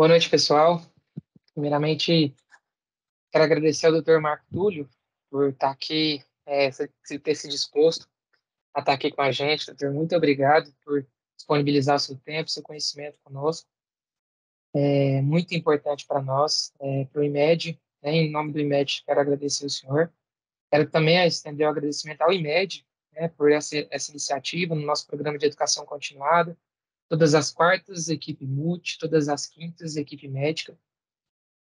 Boa noite, pessoal. Primeiramente, quero agradecer ao Dr. Marco Túlio por estar aqui, é, ter se disposto a estar aqui com a gente. Doutor, muito obrigado por disponibilizar o seu tempo, seu conhecimento conosco. É muito importante para nós, é, para o IMED. Né, em nome do IMED, quero agradecer o senhor. Quero também estender o agradecimento ao IMED né, por essa, essa iniciativa no nosso programa de educação continuada. Todas as quartas, equipe multi, todas as quintas, equipe médica.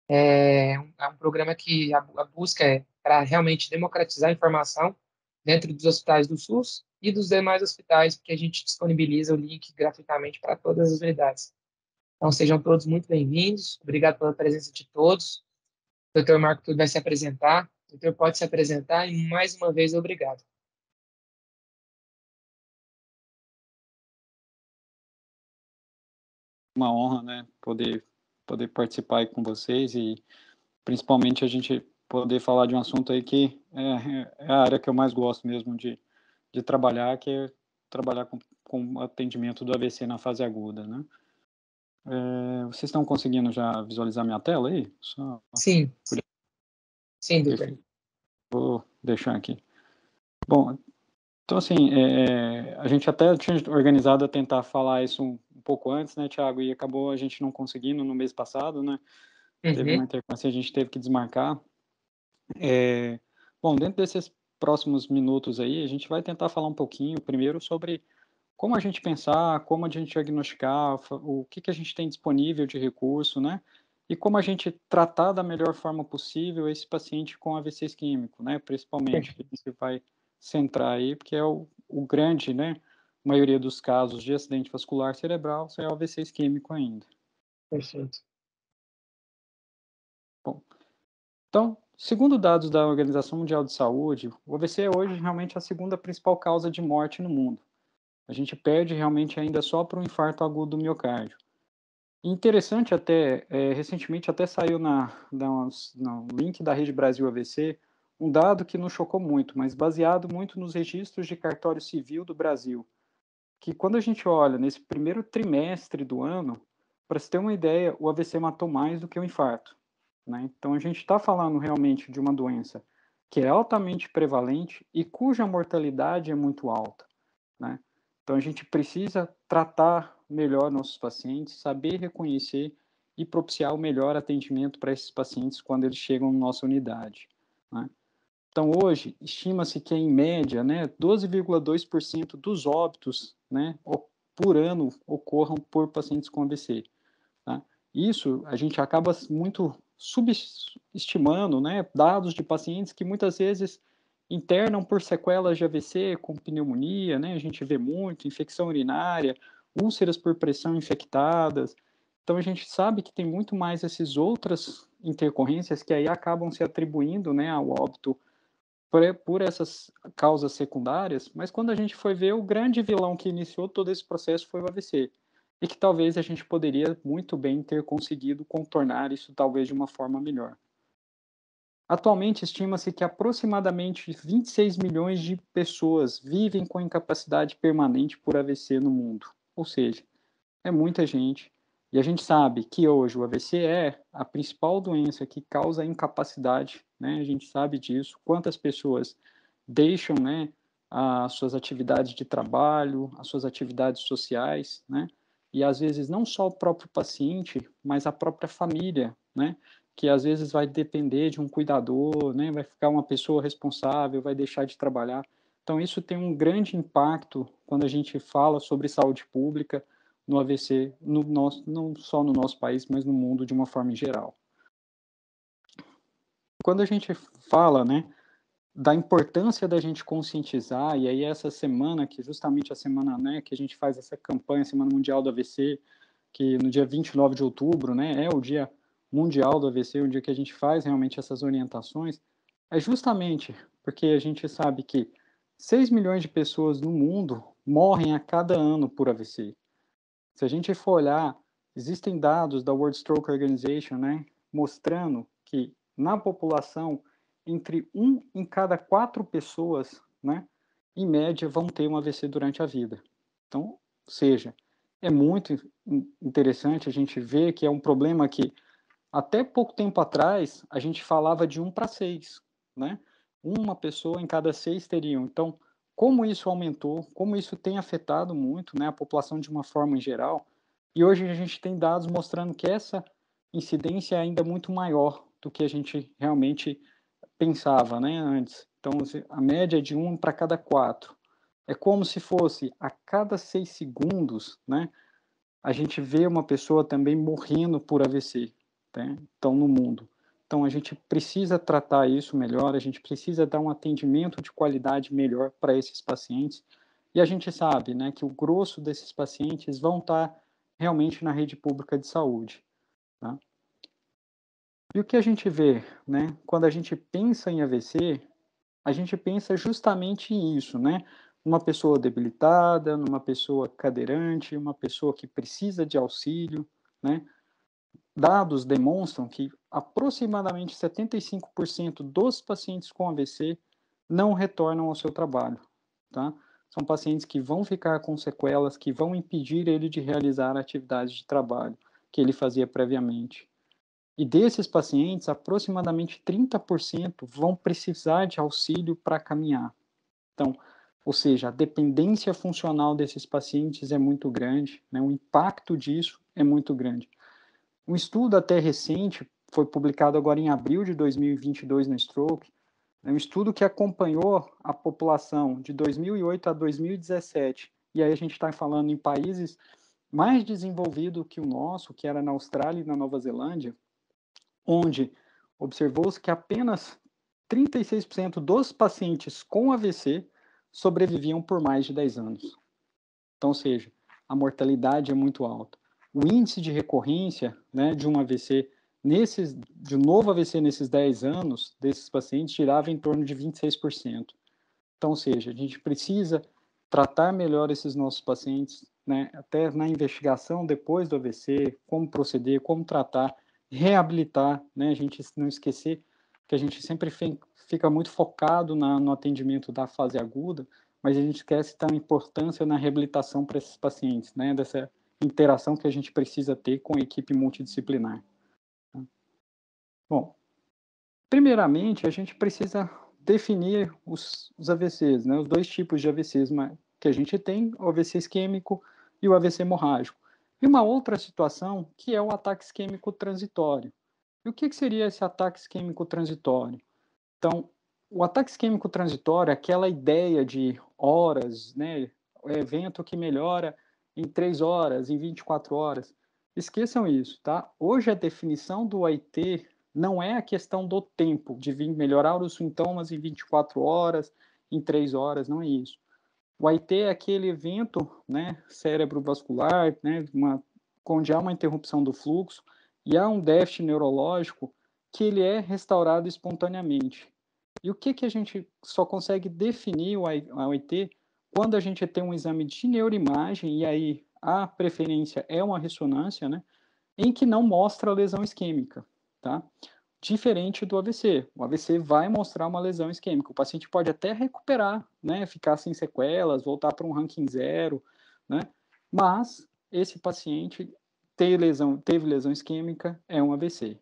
É, é um programa que a, a busca é para realmente democratizar a informação dentro dos hospitais do SUS e dos demais hospitais, porque a gente disponibiliza o link gratuitamente para todas as unidades. Então, sejam todos muito bem-vindos. Obrigado pela presença de todos. O doutor Marco Tudo vai se apresentar. O doutor pode se apresentar e, mais uma vez, obrigado. Uma honra, né, poder, poder participar aí com vocês e, principalmente, a gente poder falar de um assunto aí que é, é a área que eu mais gosto mesmo de, de trabalhar, que é trabalhar com, com atendimento do AVC na fase aguda, né? É, vocês estão conseguindo já visualizar minha tela aí? Só... Sim. Sim, doutor. Vou deixar aqui. Bom, então assim, é, a gente até tinha organizado a tentar falar isso um, pouco antes, né, Thiago? E acabou a gente não conseguindo no mês passado, né? Uhum. Teve uma intercorrência, a gente teve que desmarcar. É, bom, dentro desses próximos minutos aí, a gente vai tentar falar um pouquinho, primeiro, sobre como a gente pensar, como a gente diagnosticar, o que, que a gente tem disponível de recurso, né? E como a gente tratar da melhor forma possível esse paciente com AVC isquêmico, né? Principalmente, que você vai centrar aí, porque é o, o grande, né? A maioria dos casos de acidente vascular cerebral é o AVC isquêmico ainda. Perfeito. Bom, então, Segundo dados da Organização Mundial de Saúde, o AVC é hoje realmente a segunda principal causa de morte no mundo. A gente perde realmente ainda só para o infarto agudo do miocárdio. interessante até, é, recentemente até saiu na, na, no link da Rede Brasil AVC um dado que nos chocou muito, mas baseado muito nos registros de cartório civil do Brasil, que quando a gente olha nesse primeiro trimestre do ano, para se ter uma ideia, o AVC matou mais do que o infarto. Né? Então, a gente está falando realmente de uma doença que é altamente prevalente e cuja mortalidade é muito alta. Né? Então, a gente precisa tratar melhor nossos pacientes, saber reconhecer e propiciar o melhor atendimento para esses pacientes quando eles chegam na nossa unidade. Né? Então, hoje, estima-se que, em média, né, 12,2% dos óbitos né, por ano ocorram por pacientes com AVC. Tá? Isso a gente acaba muito subestimando né, dados de pacientes que muitas vezes internam por sequelas de AVC com pneumonia, né, a gente vê muito, infecção urinária, úlceras por pressão infectadas. Então a gente sabe que tem muito mais essas outras intercorrências que aí acabam se atribuindo né, ao óbito por, essas causas secundárias, mas quando a gente foi ver, o grande vilão que iniciou todo esse processo foi o AVC e que talvez a gente poderia muito bem ter conseguido contornar isso talvez de uma forma melhor. Atualmente estima-se que aproximadamente 26 milhões de pessoas vivem com incapacidade permanente por AVC no mundo. Ou seja, é muita gente. E a gente sabe que hoje o AVC é a principal doença que causa incapacidade, né? A gente sabe disso. Quantas pessoas deixam, né, as suas atividades de trabalho, as suas atividades sociais, né? e às vezes não só o próprio paciente, mas a própria família, né? Que às vezes vai depender de um cuidador, né? Vai ficar uma pessoa responsável, vai deixar de trabalhar. Então isso tem um grande impacto quando a gente fala sobre saúde pública no AVC, no nosso, não só no nosso país, mas no mundo de uma forma geral. Quando a gente fala, né, da importância da gente conscientizar, e aí essa semana, que justamente a semana né, que a gente faz essa campanha, Semana Mundial do AVC, que no dia 29 de outubro, né, é o dia mundial do AVC, o dia que a gente faz realmente essas orientações, é justamente porque a gente sabe que 6 milhões de pessoas no mundo morrem a cada ano por AVC. Se a gente for olhar, existem dados da World Stroke Organization, né, mostrando que na população entre um em cada quatro pessoas, né, em média, vão ter um AVC durante a vida. Então, seja, é muito interessante a gente ver que é um problema que até pouco tempo atrás a gente falava de um para seis, né? Uma pessoa em cada seis teriam. Então, como isso aumentou, como isso tem afetado muito, né, a população de uma forma em geral. E hoje a gente tem dados mostrando que essa incidência é ainda muito maior do que a gente realmente pensava, né, antes. Então, a média é de um para cada quatro. É como se fosse a cada seis segundos, né, a gente vê uma pessoa também morrendo por AVC, né, então, no mundo. Então, a gente precisa tratar isso melhor, a gente precisa dar um atendimento de qualidade melhor para esses pacientes. E a gente sabe, né, que o grosso desses pacientes vão estar realmente na rede pública de saúde. Tá? E o que a gente vê, né? Quando a gente pensa em AVC, a gente pensa justamente nisso, né? Uma pessoa debilitada, numa pessoa cadeirante, uma pessoa que precisa de auxílio, né? Dados demonstram que aproximadamente 75% dos pacientes com AVC não retornam ao seu trabalho, tá? São pacientes que vão ficar com sequelas que vão impedir ele de realizar atividades de trabalho que ele fazia previamente. E desses pacientes, aproximadamente 30% vão precisar de auxílio para caminhar. Então, ou seja, a dependência funcional desses pacientes é muito grande, né? o impacto disso é muito grande. Um estudo até recente, foi publicado agora em abril de 2022 no Stroke, é um estudo que acompanhou a população de 2008 a 2017, e aí a gente está falando em países mais desenvolvidos que o nosso, que era na Austrália e na Nova Zelândia, onde observou-se que apenas 36% dos pacientes com AVC sobreviviam por mais de 10 anos. Então, ou seja, a mortalidade é muito alta. O índice de recorrência né, de um AVC, nesses, de um novo AVC nesses 10 anos, desses pacientes, girava em torno de 26%. Então, ou seja, a gente precisa tratar melhor esses nossos pacientes, né, até na investigação depois do AVC, como proceder, como tratar, reabilitar, né? A gente não esquecer que a gente sempre fica muito focado na, no atendimento da fase aguda, mas a gente esquece da importância na reabilitação para esses pacientes, né? Dessa interação que a gente precisa ter com a equipe multidisciplinar. Tá? Bom, primeiramente a gente precisa definir os, os AVCs, né? Os dois tipos de AVCs que a gente tem, o AVC isquêmico e o AVC hemorrágico. E uma outra situação que é o ataque isquêmico transitório. E o que, que seria esse ataque isquêmico transitório? Então, o ataque isquêmico transitório é aquela ideia de horas, né, o evento que melhora em 3 horas, em 24 horas. Esqueçam isso, tá? Hoje a definição do AIT não é a questão do tempo, de melhorar os sintomas em 24 horas, em 3 horas, não é isso. O AIT é aquele evento, né, cerebrovascular, né, uma, onde há uma interrupção do fluxo e há um déficit neurológico que ele é restaurado espontaneamente. E o que que a gente só consegue definir o AIT quando a gente tem um exame de neuroimagem e aí a preferência é uma ressonância, né, em que não mostra lesão isquêmica, tá? Diferente do AVC. O AVC vai mostrar uma lesão isquêmica. O paciente pode até recuperar, né, ficar sem sequelas, voltar para um ranking zero, né? Mas esse paciente teve lesão, teve lesão isquêmica, é um AVC.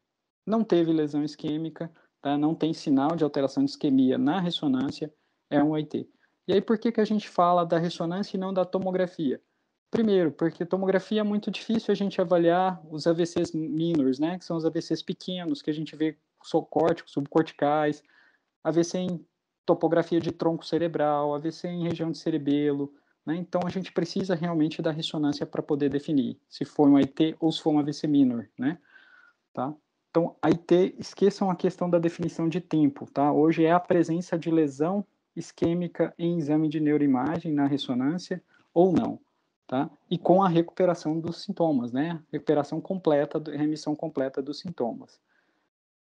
Não teve lesão isquêmica, tá? não tem sinal de alteração de isquemia na ressonância, é um AIT. E aí por que, que a gente fala da ressonância e não da tomografia? Primeiro, porque tomografia é muito difícil a gente avaliar os AVCs minors, né, que são os AVCs pequenos, que a gente vê subcórticos, subcorticais, AVC em topografia de tronco cerebral, AVC em região de cerebelo, né, então a gente precisa realmente da ressonância para poder definir se foi um AIT ou se foi um AVC minor, né, tá? Então, AIT, esqueçam a questão da definição de tempo, tá? Hoje é a presença de lesão isquêmica em exame de neuroimagem na ressonância ou não tá? E com a recuperação dos sintomas, né? Recuperação completa, remissão completa dos sintomas.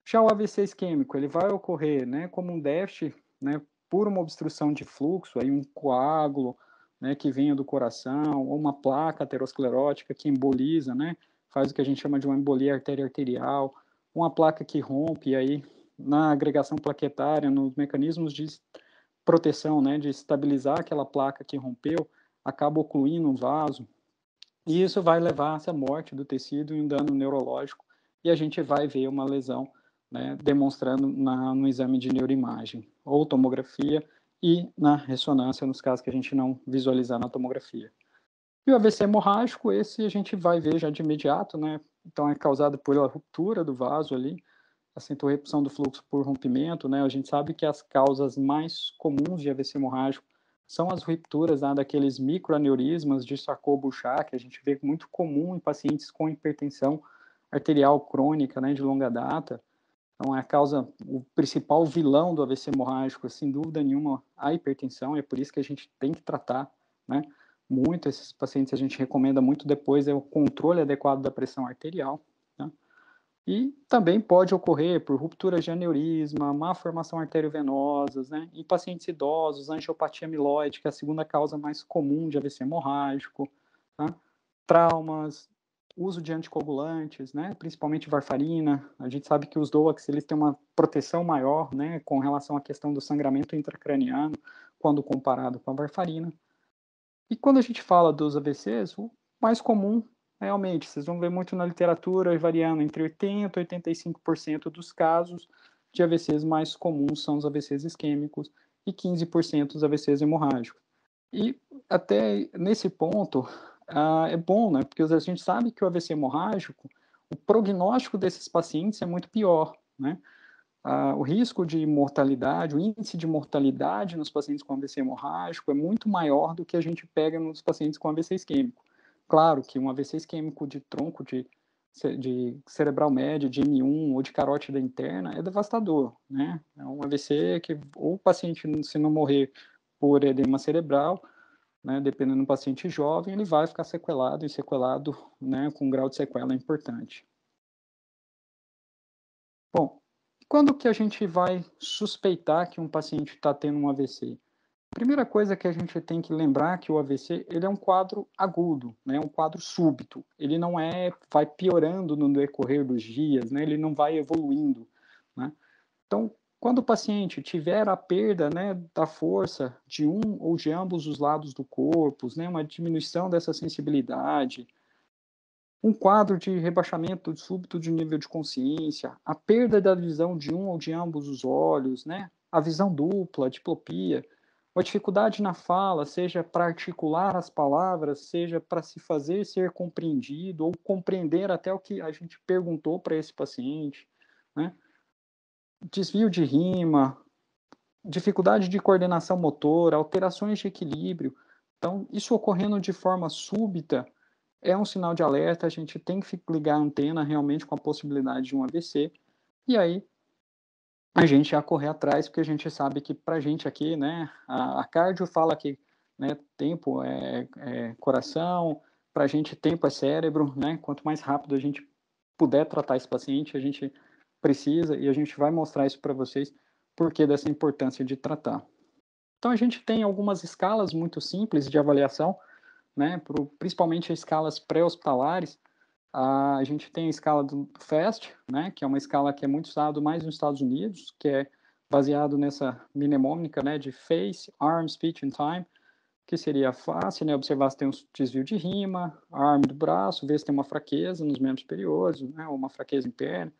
Já o AVC isquêmico, ele vai ocorrer, né, como um déficit, né, por uma obstrução de fluxo, aí um coágulo, né, que venha do coração, ou uma placa aterosclerótica que emboliza, né, faz o que a gente chama de uma embolia artéria-arterial, uma placa que rompe, aí na agregação plaquetária, nos mecanismos de proteção, né, de estabilizar aquela placa que rompeu, acaba ocluindo um vaso. E isso vai levar essa morte do tecido e um dano neurológico, e a gente vai ver uma lesão né, demonstrando na, no exame de neuroimagem, ou tomografia, e na ressonância, nos casos que a gente não visualizar na tomografia. E o AVC hemorrágico, esse a gente vai ver já de imediato, né? Então é causado pela ruptura do vaso ali, essa interrupção do fluxo por rompimento, né? A gente sabe que as causas mais comuns de AVC hemorrágico são as rupturas né, daqueles microaneurismas de Charcot-Bouchard, que a gente vê muito comum em pacientes com hipertensão arterial crônica, né, de longa data. Então, é a causa, o principal vilão do AVC hemorrágico, sem dúvida nenhuma, a hipertensão, é por isso que a gente tem que tratar, né? Muito esses pacientes a gente recomenda muito depois é o controle adequado da pressão arterial, né? E também pode ocorrer por ruptura de aneurisma, má formação arteriovenosas, né? Em pacientes idosos, angiopatia amiloide, que é a segunda causa mais comum de AVC hemorrágico, né? traumas, uso de anticoagulantes, né, principalmente varfarina. A gente sabe que os DOACs eles têm uma proteção maior, né, com relação à questão do sangramento intracraniano quando comparado com a varfarina. E quando a gente fala dos AVCs, o mais comum, realmente, vocês vão ver muito na literatura, variando entre 80 e 85% dos casos de AVCs mais comuns são os AVCs isquêmicos e 15% os AVCs hemorrágicos. E até nesse ponto, ah, é bom, né? Porque a gente sabe que o AVC hemorrágico, o prognóstico desses pacientes é muito pior, né? Ah, o risco de mortalidade, o índice de mortalidade nos pacientes com AVC hemorrágico é muito maior do que a gente pega nos pacientes com AVC isquêmico. Claro que um AVC isquêmico de tronco de, de cerebral médio, de M1 ou de carótida interna é devastador, né? É um AVC que ou o paciente, se não morrer por edema cerebral, né, dependendo do paciente jovem, ele vai ficar sequelado e sequelado né, com um grau de sequela importante. Bom, quando que a gente vai suspeitar que um paciente está tendo um AVC? Primeira coisa que a gente tem que lembrar que o AVC ele é um quadro agudo, né, um quadro súbito. Ele não é, vai piorando no decorrer dos dias, né, ele não vai evoluindo. Né? Então, quando o paciente tiver a perda né, da força de um ou de ambos os lados do corpo, né, uma diminuição dessa sensibilidade, um quadro de rebaixamento súbito de nível de consciência, a perda da visão de um ou de ambos os olhos, né, a visão dupla, a diplopia, uma dificuldade na fala, seja para articular as palavras, seja para se fazer ser compreendido ou compreender até o que a gente perguntou para esse paciente, né? desvio de rima, dificuldade de coordenação motora, alterações de equilíbrio. Então, isso ocorrendo de forma súbita é um sinal de alerta, a gente tem que ligar a antena realmente com a possibilidade de um AVC, e aí a gente já correr atrás, porque a gente sabe que para a gente aqui, né, a, a cardio fala que né, tempo é, é coração, para a gente tempo é cérebro, né, quanto mais rápido a gente puder tratar esse paciente, a gente precisa e a gente vai mostrar isso para vocês porque dessa importância de tratar. Então a gente tem algumas escalas muito simples de avaliação, né, pro, principalmente escalas pré-hospitalares. A gente tem a escala do FAST, né, que é uma escala que é muito usada mais nos Estados Unidos, que é baseado nessa mnemônica, né, de face, arm, speech and time, que seria face, né, observar se tem um desvio de rima, arm do braço, ver se tem uma fraqueza nos membros superiores, né, ou uma fraqueza interna,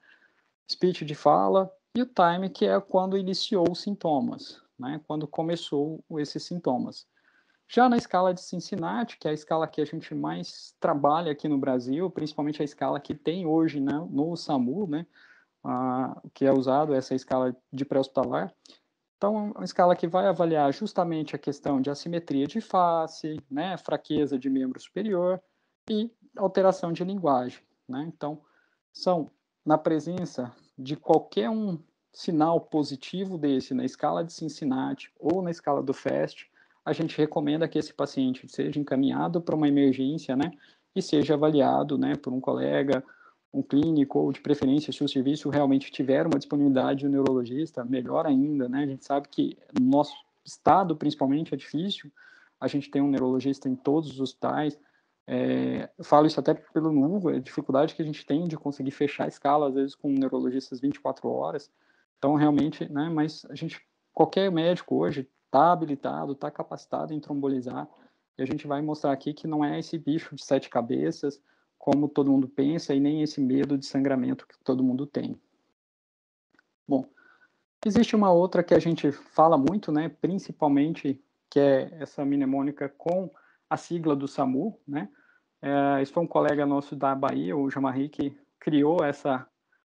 speech de fala e o time, que é quando iniciou os sintomas, né, quando começou esses sintomas. Já na escala de Cincinnati, que é a escala que a gente mais trabalha aqui no Brasil, principalmente a escala que tem hoje né, no SAMU, né, a, que é usado essa escala de pré-hospitalar. Então, é uma escala que vai avaliar justamente a questão de assimetria de face, né, fraqueza de membro superior e alteração de linguagem. Né? Então, são na presença de qualquer um sinal positivo desse na escala de Cincinnati ou na escala do FAST, a gente recomenda que esse paciente seja encaminhado para uma emergência, né, e seja avaliado, né, por um colega, um clínico ou de preferência se o serviço realmente tiver uma disponibilidade de um neurologista, melhor ainda, né? A gente sabe que no nosso estado, principalmente, é difícil a gente tem um neurologista em todos os hospitais, é, falo isso até pelo Nugo, a dificuldade que a gente tem de conseguir fechar a escala, às vezes, com neurologistas 24 horas. Então, realmente, né, mas a gente, qualquer médico hoje está habilitado, está capacitado em trombolizar. E a gente vai mostrar aqui que não é esse bicho de sete cabeças, como todo mundo pensa, e nem esse medo de sangramento que todo mundo tem. Bom, existe uma outra que a gente fala muito, né, principalmente, que é essa mnemônica com a sigla do SAMU, né? É, esse foi um colega nosso da Bahia, o Jamarri, que criou essa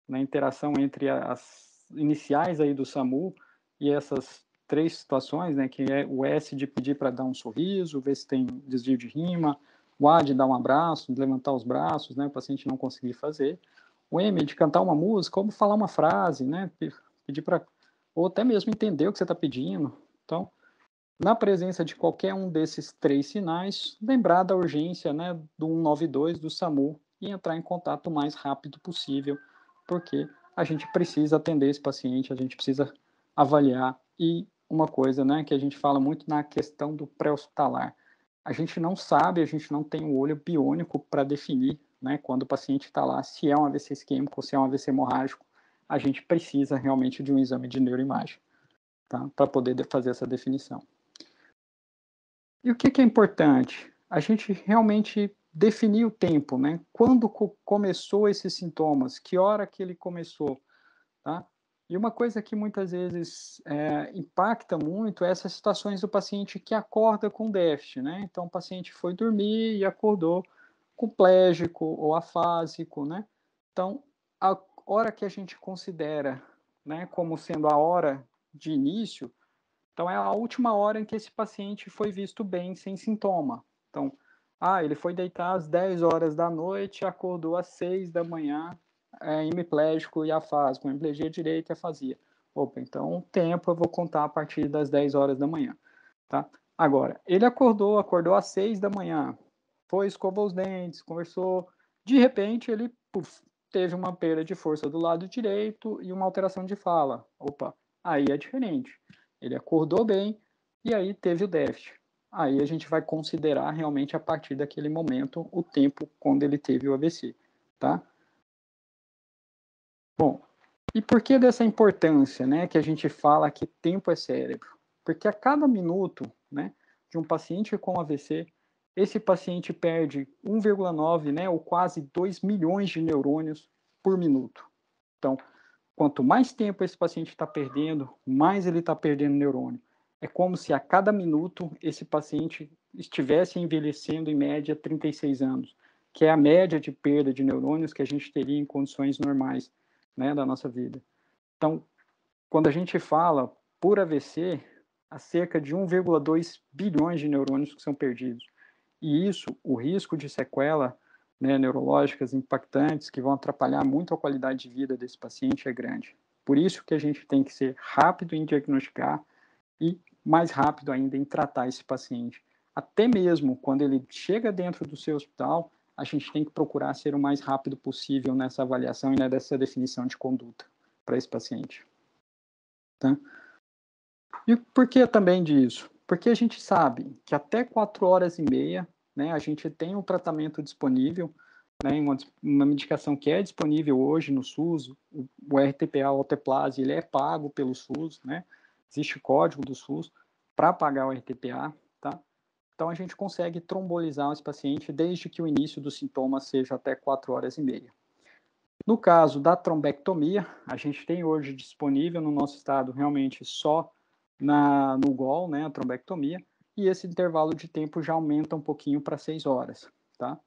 né, interação entre as iniciais aí do SAMU e essas três situações, né, que é o S de pedir para dar um sorriso, ver se tem desvio de rima, o A de dar um abraço, de levantar os braços, né, o paciente não conseguir fazer, o M de cantar uma música, como falar uma frase, né, pedir para, ou até mesmo entender o que você está pedindo. Então, na presença de qualquer um desses três sinais, lembrar da urgência, né, do 192 do SAMU e entrar em contato o mais rápido possível, porque a gente precisa atender esse paciente, a gente precisa avaliar e uma coisa, né, que a gente fala muito na questão do pré-hospitalar. A gente não sabe, a gente não tem o olho biônico para definir, né, quando o paciente está lá, se é um AVC isquêmico ou se é um AVC hemorrágico. A gente precisa realmente de um exame de neuroimagem, tá, para poder fazer essa definição. E o que, que é importante? A gente realmente definir o tempo, né? Quando co começou esses sintomas? Que hora que ele começou? Tá? E uma coisa que muitas vezes é, impacta muito é essas situações do paciente que acorda com déficit, né? Então, o paciente foi dormir e acordou plégico ou afásico, né? Então, a hora que a gente considera, né, como sendo a hora de início, então é a última hora em que esse paciente foi visto bem, sem sintoma. Então, ah, ele foi deitar às 10 horas da noite, acordou às 6 da manhã, é, hemiplégico e afásico, hemiplegia direita e afasia. Opa, então o tempo eu vou contar a partir das 10 horas da manhã, tá? Agora, ele acordou, acordou às 6 da manhã, foi, escovou os dentes, conversou, de repente ele puf, teve uma perda de força do lado direito e uma alteração de fala. Opa, aí é diferente. Ele acordou bem e aí teve o déficit. Aí a gente vai considerar realmente a partir daquele momento o tempo quando ele teve o AVC, tá? Bom, e por que dessa importância, né, que a gente fala que tempo é cérebro? Porque a cada minuto, né, de um paciente com AVC, esse paciente perde 1,9, né, ou quase 2 milhões de neurônios por minuto. Então, quanto mais tempo esse paciente está perdendo, mais ele está perdendo neurônio. É como se a cada minuto esse paciente estivesse envelhecendo em média 36 anos, que é a média de perda de neurônios que a gente teria em condições normais né, da nossa vida. Então, quando a gente fala por AVC, há cerca de 1,2 bilhões de neurônios que são perdidos. E isso, o risco de sequela né, neurológicas impactantes que vão atrapalhar muito a qualidade de vida desse paciente é grande. Por isso que a gente tem que ser rápido em diagnosticar e mais rápido ainda em tratar esse paciente. Até mesmo quando ele chega dentro do seu hospital, a gente tem que procurar ser o mais rápido possível nessa avaliação e nessa definição de conduta para esse paciente. Tá? E por que também disso? Porque a gente sabe que até 4 horas e meia né, a gente tem um tratamento disponível, né, uma, uma medicação que é disponível hoje no SUS, o, o RTPA Alteplase, ele é pago pelo SUS, né, existe código do SUS para pagar o RTPA? Então, a gente consegue trombolizar esse paciente desde que o início dos sintomas seja até 4 horas e meia. No caso da trombectomia, a gente tem hoje disponível no nosso estado realmente só na, no GOL, né, a trombectomia, e esse intervalo de tempo já aumenta um pouquinho para 6 horas, tá?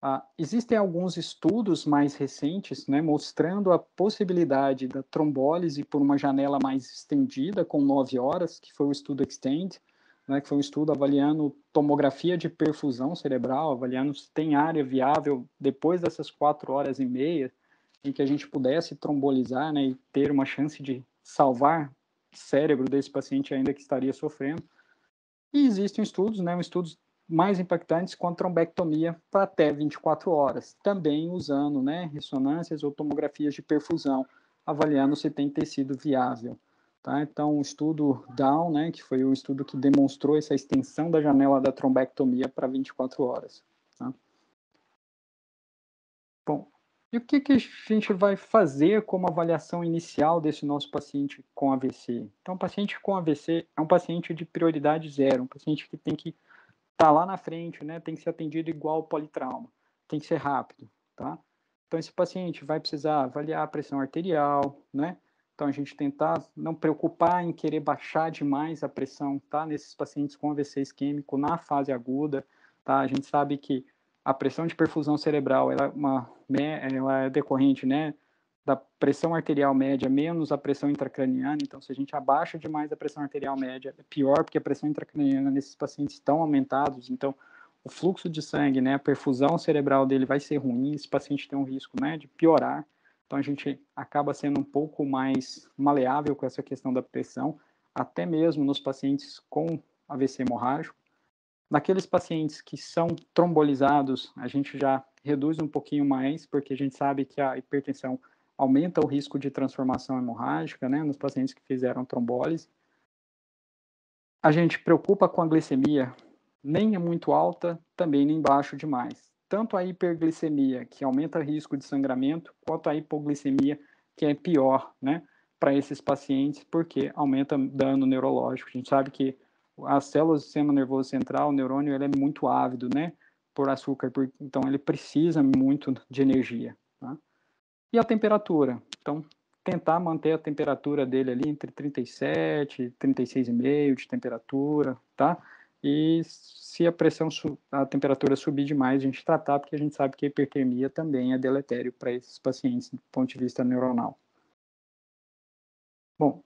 Ah, existem alguns estudos mais recentes, né, mostrando a possibilidade da trombólise por uma janela mais estendida, com 9 horas, que foi o estudo Extend, né, que foi um estudo avaliando tomografia de perfusão cerebral, avaliando se tem área viável depois dessas quatro horas e meia, em que a gente pudesse trombolizar né, e ter uma chance de salvar o cérebro desse paciente ainda que estaria sofrendo. E existem estudos, né, estudos mais impactantes com a trombectomia para até 24 horas, também usando né, ressonâncias ou tomografias de perfusão, avaliando se tem tecido viável. Tá? Então, o estudo Down, né, que foi o estudo que demonstrou essa extensão da janela da trombectomia para 24 horas. Tá? Bom, e o que, que a gente vai fazer como avaliação inicial desse nosso paciente com AVC? Então, o paciente com AVC é um paciente de prioridade zero, um paciente que tem que tá lá na frente, né? Tem que ser atendido igual politrauma, tem que ser rápido, tá? Então esse paciente vai precisar avaliar a pressão arterial, né? Então a gente tentar não preocupar em querer baixar demais a pressão, tá? Nesses pacientes com AVC isquêmico na fase aguda, tá? A gente sabe que a pressão de perfusão cerebral ela é, uma, ela é decorrente, né? da pressão arterial média menos a pressão intracraniana. Então, se a gente abaixa demais a pressão arterial média, é pior, porque a pressão intracraniana nesses pacientes estão aumentados. Então, o fluxo de sangue, né, a perfusão cerebral dele vai ser ruim. Esse paciente tem um risco, né, de piorar. Então, a gente acaba sendo um pouco mais maleável com essa questão da pressão, até mesmo nos pacientes com AVC hemorrágico. Naqueles pacientes que são trombolizados, a gente já reduz um pouquinho mais, porque a gente sabe que a hipertensão aumenta o risco de transformação hemorrágica, né, nos pacientes que fizeram trombólise. A gente preocupa com a glicemia, nem é muito alta, também nem baixo demais. Tanto a hiperglicemia, que aumenta o risco de sangramento, quanto a hipoglicemia, que é pior, né, para esses pacientes, porque aumenta dano neurológico. A gente sabe que as células do sistema nervoso central, o neurônio, ele é muito ávido, né, por açúcar, então ele precisa muito de energia. Tá? E a temperatura? Então, tentar manter a temperatura dele ali entre 37 e 36,5 de temperatura, tá? E se a pressão, a temperatura subir demais, a gente tratar, porque a gente sabe que a hipertermia também é deletério para esses pacientes do ponto de vista neuronal. Bom,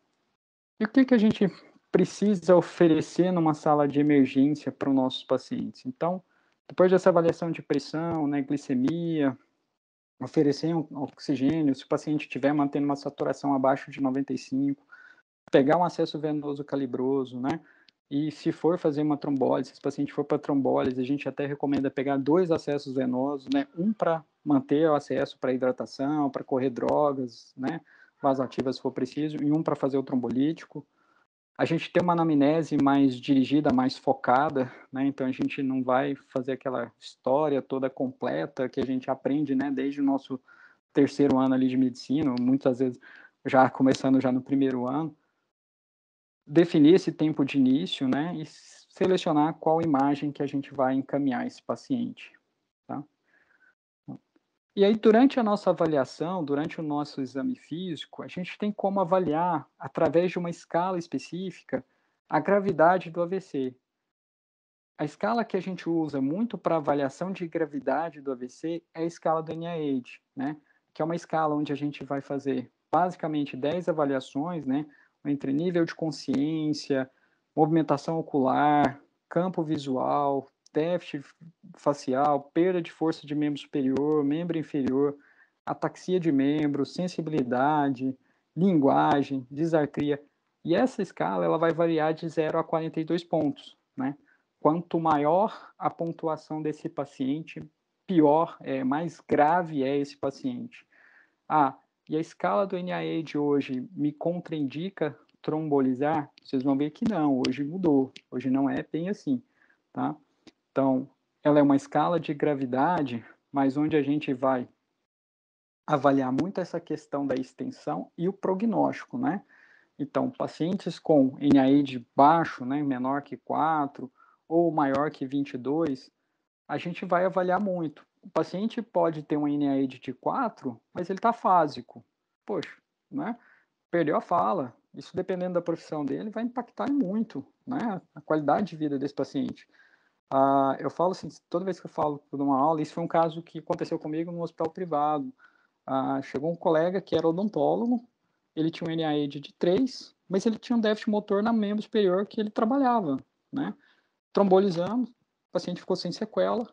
e o que, que a gente precisa oferecer numa sala de emergência para os nossos pacientes? Então, depois dessa avaliação de pressão, né, glicemia, oferecer um oxigênio, se o paciente estiver mantendo uma saturação abaixo de 95, pegar um acesso venoso calibroso, né? E se for fazer uma trombólise, se o paciente for para trombólise, a gente até recomenda pegar dois acessos venosos, né? Um para manter o acesso para hidratação, para correr drogas, né? Vasoativas se for preciso, e um para fazer o trombolítico a gente tem uma anamnese mais dirigida, mais focada, né? Então a gente não vai fazer aquela história toda completa que a gente aprende, né? Desde o nosso terceiro ano ali de medicina, muitas vezes já começando já no primeiro ano, definir esse tempo de início, né? E selecionar qual imagem que a gente vai encaminhar esse paciente. E aí, durante a nossa avaliação, durante o nosso exame físico, a gente tem como avaliar, através de uma escala específica, a gravidade do AVC. A escala que a gente usa muito para avaliação de gravidade do AVC é a escala do NIH, né? que é uma escala onde a gente vai fazer basicamente 10 avaliações, né? Entre nível de consciência, movimentação ocular, campo visual, déficit facial, perda de força de membro superior, membro inferior, ataxia de membro, sensibilidade, linguagem, disartria. E essa escala ela vai variar de 0 a 42 pontos, né? Quanto maior a pontuação desse paciente, pior, é, mais grave é esse paciente. Ah, e a escala do NAE de hoje me contraindica trombolizar? Vocês vão ver que não, hoje mudou. Hoje não é bem assim, tá? Então, ela é uma escala de gravidade, mas onde a gente vai avaliar muito essa questão da extensão e o prognóstico, né? Então, pacientes com NAID baixo, né, menor que 4 ou maior que 22, a gente vai avaliar muito. O paciente pode ter um NAID de 4, mas ele está fásico. Poxa, né? Perdeu a fala. Isso, dependendo da profissão dele, vai impactar muito né, a qualidade de vida desse paciente. Uh, eu falo assim, toda vez que eu falo por uma aula, isso foi um caso que aconteceu comigo no hospital privado. Uh, chegou um colega que era odontólogo, ele tinha um NAED de 3, mas ele tinha um déficit motor na membro superior que ele trabalhava, né? Trombolizamos, o paciente ficou sem sequela,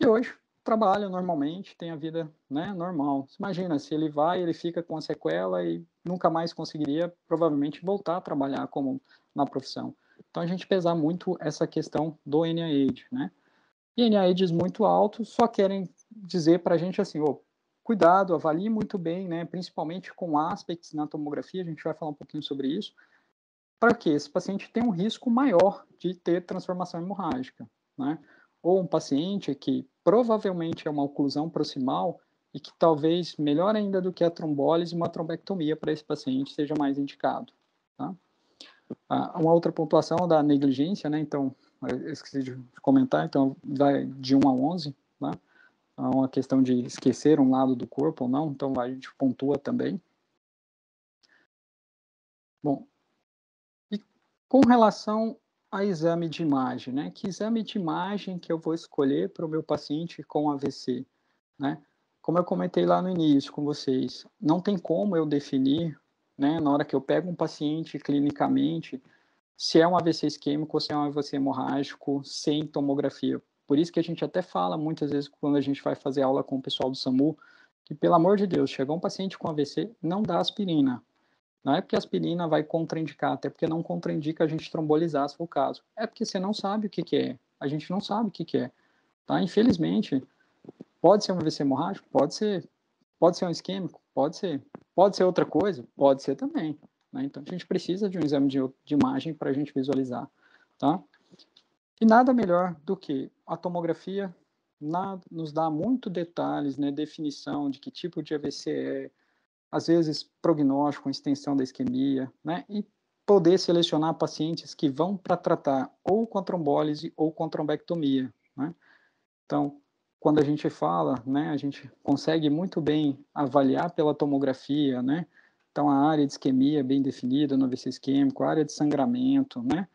e hoje trabalha normalmente, tem a vida né, normal. Imagina, se ele vai, ele fica com a sequela e nunca mais conseguiria, provavelmente, voltar a trabalhar como na profissão. Então a gente pesar muito essa questão do NIH, né? E NIHs muito altos só querem dizer para a gente assim, oh, cuidado, avalie muito bem, né? Principalmente com aspectos na tomografia, a gente vai falar um pouquinho sobre isso, para que esse paciente tenha um risco maior de ter transformação hemorrágica, né? Ou um paciente que provavelmente é uma oclusão proximal e que talvez, melhor ainda do que a trombólise, uma trombectomia para esse paciente seja mais indicado, tá? Ah, uma outra pontuação da negligência, né? Então, esqueci de comentar, então vai de 1 a 11, né? É uma questão de esquecer um lado do corpo ou não, então a gente pontua também. Bom, e com relação a exame de imagem, né? Que exame de imagem que eu vou escolher para o meu paciente com AVC, né? Como eu comentei lá no início com vocês, não tem como eu definir, né, na hora que eu pego um paciente clinicamente, se é um AVC isquêmico ou se é um AVC hemorrágico sem tomografia. Por isso que a gente até fala muitas vezes quando a gente vai fazer aula com o pessoal do SAMU, que pelo amor de Deus, chegou um paciente com AVC, não dá aspirina. Não é porque a aspirina vai contraindicar, até porque não contraindica a gente trombolizar, se for o caso. É porque você não sabe o que, que é. A gente não sabe o que, que é. Tá? Infelizmente, Pode ser um AVC hemorrágico? Pode ser. Pode ser um isquêmico? Pode ser. Pode ser outra coisa? Pode ser também. Né? Então, a gente precisa de um exame de, de imagem para a gente visualizar. Tá? E nada melhor do que a tomografia nada, nos dá muito detalhes, né, definição de que tipo de AVC é, às vezes prognóstico, extensão da isquemia, né, e poder selecionar pacientes que vão para tratar ou com trombólise ou com trombectomia, né. Então, quando a gente fala, né, a gente consegue muito bem avaliar pela tomografia, né? Então, a área de isquemia bem definida no AVC isquêmico, a área de sangramento, né?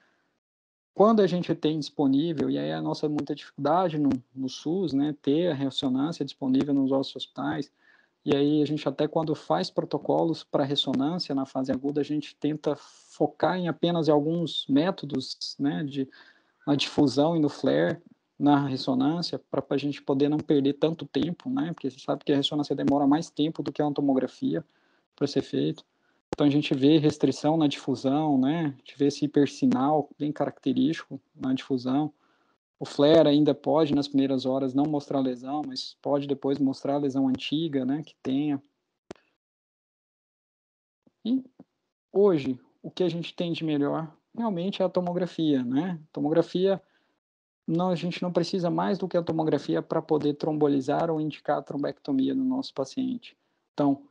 Quando a gente tem disponível, e aí a nossa muita dificuldade no, no SUS, né, ter a ressonância disponível nos nossos hospitais, e aí a gente até quando faz protocolos para ressonância na fase aguda, a gente tenta focar em apenas alguns métodos, né, de na difusão e no flare, na ressonância para a gente poder não perder tanto tempo, né? Porque você sabe que a ressonância demora mais tempo do que a tomografia para ser feito. Então a gente vê restrição na difusão, né? A gente vê esse hipersinal bem característico na difusão. O flare ainda pode nas primeiras horas não mostrar lesão, mas pode depois mostrar a lesão antiga, né? Que tenha. E hoje o que a gente tem de melhor realmente é a tomografia, né? Tomografia não, a gente não precisa mais do que a tomografia para poder trombolizar ou indicar a trombectomia no nosso paciente. Então,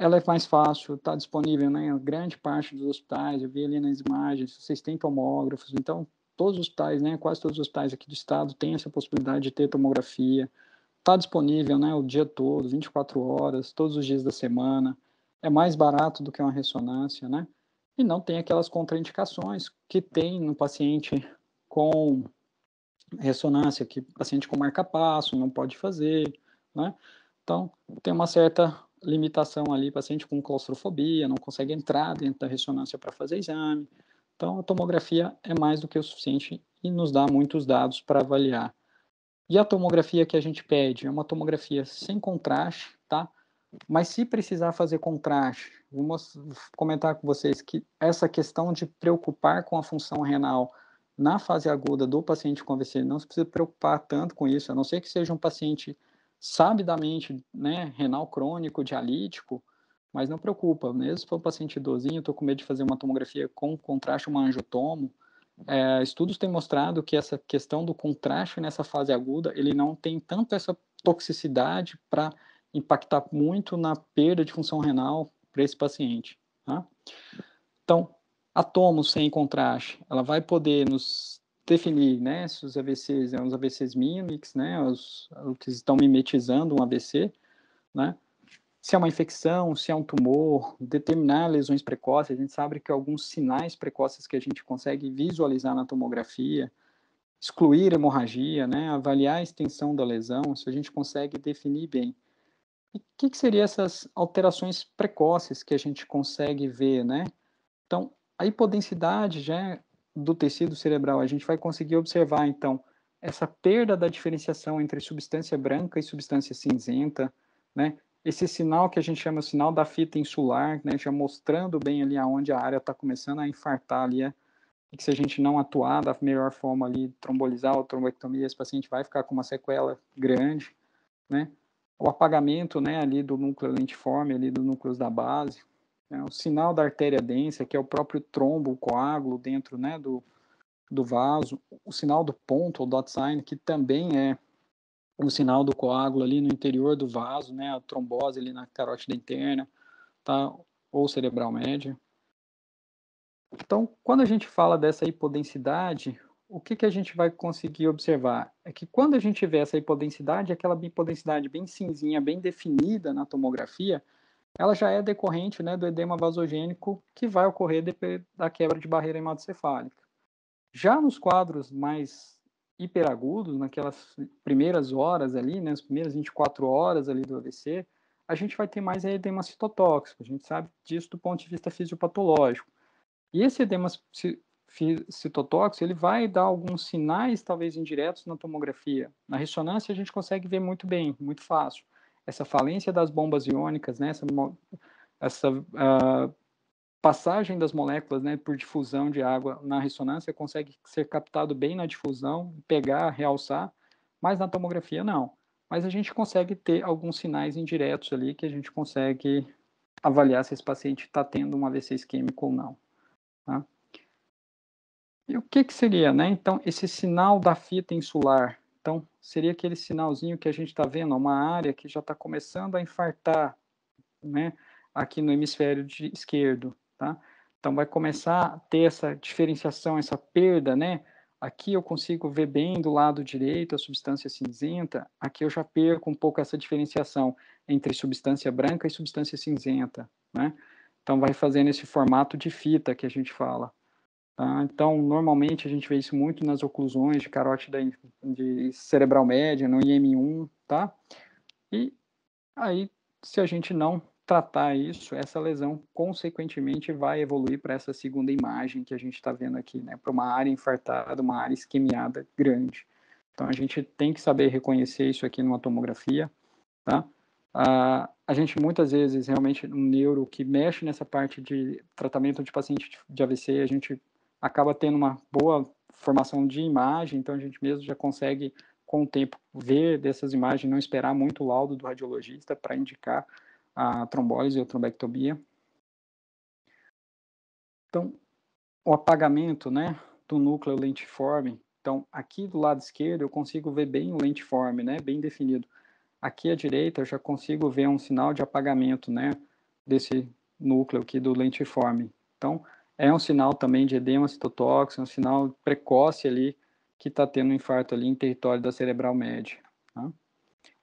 ela é mais fácil, está disponível né, em grande parte dos hospitais, eu vi ali nas imagens, vocês têm tomógrafos, então todos os hospitais, né, quase todos os hospitais aqui do estado têm essa possibilidade de ter tomografia, está disponível né, o dia todo, 24 horas, todos os dias da semana, é mais barato do que uma ressonância, né, e não tem aquelas contraindicações que tem no paciente com ressonância que paciente com marca-passo não pode fazer, né? Então, tem uma certa limitação ali, paciente com claustrofobia, não consegue entrar dentro da ressonância para fazer exame. Então, a tomografia é mais do que o suficiente e nos dá muitos dados para avaliar. E a tomografia que a gente pede é uma tomografia sem contraste, tá? Mas se precisar fazer contraste, vou comentar com vocês que essa questão de preocupar com a função renal na fase aguda do paciente com AVC, não se precisa preocupar tanto com isso, a não ser que seja um paciente sabidamente né, renal crônico, dialítico, mas não preocupa, mesmo se for um paciente idosinho, estou com medo de fazer uma tomografia com contraste, uma angiotomo, é, estudos têm mostrado que essa questão do contraste nessa fase aguda, ele não tem tanto essa toxicidade para impactar muito na perda de função renal para esse paciente. Tá? Então, Atomos sem contraste, ela vai poder nos definir, né, se os AVCs são os AVCs mímicos, né, os, os que estão mimetizando um AVC, né, se é uma infecção, se é um tumor, determinar lesões precoces, a gente sabe que alguns sinais precoces que a gente consegue visualizar na tomografia, excluir hemorragia, né, avaliar a extensão da lesão, se a gente consegue definir bem. O que, que seriam essas alterações precoces que a gente consegue ver, né? Então, a hipodensidade já do tecido cerebral, a gente vai conseguir observar, então, essa perda da diferenciação entre substância branca e substância cinzenta, né? Esse sinal que a gente chama o sinal da fita insular, né? Já mostrando bem ali aonde a área está começando a infartar ali, é, e que se a gente não atuar da melhor forma ali, trombolizar ou trombectomia, esse paciente vai ficar com uma sequela grande, né? O apagamento, né, ali do núcleo lentiforme, ali do núcleo da base, é, o sinal da artéria densa, que é o próprio trombo, o coágulo dentro né, do, do vaso, o sinal do ponto, o dot sign, que também é o sinal do coágulo ali no interior do vaso, né, a trombose ali na carótida interna, tá, ou cerebral média. Então, quando a gente fala dessa hipodensidade, o que, que a gente vai conseguir observar? É que quando a gente vê essa hipodensidade, aquela hipodensidade bem cinzinha, bem definida na tomografia, ela já é decorrente né, do edema vasogênico que vai ocorrer da quebra de barreira hematocefálica. Já nos quadros mais hiperagudos, naquelas primeiras horas ali, né, as primeiras 24 horas ali do AVC, a gente vai ter mais edema citotóxico, a gente sabe disso do ponto de vista fisiopatológico. E esse edema citotóxico, ele vai dar alguns sinais, talvez indiretos, na tomografia. Na ressonância, a gente consegue ver muito bem, muito fácil. Essa falência das bombas iônicas, né, essa, essa uh, passagem das moléculas né, por difusão de água na ressonância consegue ser captado bem na difusão, pegar, realçar, mas na tomografia não. Mas a gente consegue ter alguns sinais indiretos ali que a gente consegue avaliar se esse paciente está tendo um AVC isquêmico ou não. Tá? E o que, que seria, né? Então, esse sinal da fita insular. Então, seria aquele sinalzinho que a gente está vendo, uma área que já está começando a infartar, né? Aqui no hemisfério esquerdo, tá? Então, vai começar a ter essa diferenciação, essa perda, né? Aqui eu consigo ver bem do lado direito a substância cinzenta, aqui eu já perco um pouco essa diferenciação entre substância branca e substância cinzenta, né? Então, vai fazendo esse formato de fita que a gente fala. Tá? Então, normalmente a gente vê isso muito nas oclusões de carótida de cerebral média, no IM1, tá? E aí, se a gente não tratar isso, essa lesão consequentemente vai evoluir para essa segunda imagem que a gente está vendo aqui, né? Para uma área infartada, uma área isquemiada grande. Então, a gente tem que saber reconhecer isso aqui numa tomografia, tá? Uh, a gente muitas vezes, realmente, um neuro que mexe nessa parte de tratamento de paciente de AVC, a gente acaba tendo uma boa formação de imagem, então a gente mesmo já consegue, com o tempo, ver dessas imagens, não esperar muito o laudo do radiologista para indicar a trombólise ou trombectomia. Então, o apagamento, né, do núcleo lentiforme. Então, aqui do lado esquerdo eu consigo ver bem o lentiforme, né, bem definido. Aqui à direita eu já consigo ver um sinal de apagamento, né, desse núcleo aqui do lentiforme. Então, é um sinal também de edema citotóxico, um sinal precoce ali que está tendo um infarto ali em território da cerebral média. Tá?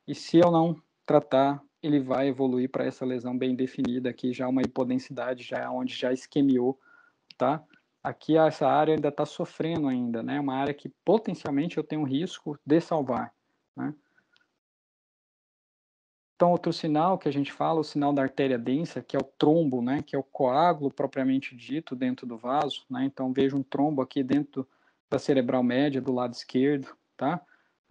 E se eu não tratar, ele vai evoluir para essa lesão bem definida aqui, já uma hipodensidade, já onde já isquemiou, tá? Aqui essa área ainda está sofrendo ainda, né? Uma área que potencialmente eu tenho risco de salvar, né? Então, outro sinal que a gente fala, o sinal da artéria densa, que é o trombo, né, que é o coágulo propriamente dito dentro do vaso, né? Então, vejo um trombo aqui dentro da cerebral média do lado esquerdo, tá?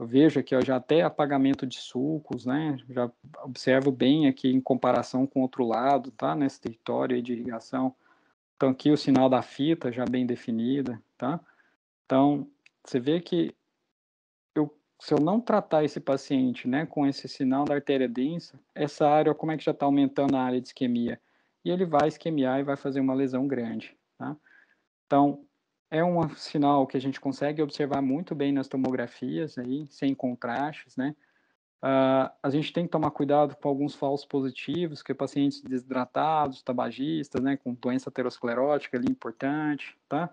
Eu vejo aqui ó, já até apagamento de sulcos, né? Já observo bem aqui em comparação com outro lado, tá? Nesse território de irrigação. Então, aqui o sinal da fita já bem definida, tá? Então, você vê que se eu não tratar esse paciente né, com esse sinal da artéria densa, essa área, como é que já está aumentando a área de isquemia? E ele vai isquemiar e vai fazer uma lesão grande. Tá? Então, é um sinal que a gente consegue observar muito bem nas tomografias, aí, sem contrastes, né? Uh, a gente tem que tomar cuidado com alguns falsos positivos, que é pacientes desidratados, tabagistas, né, com doença aterosclerótica ali importante, tá?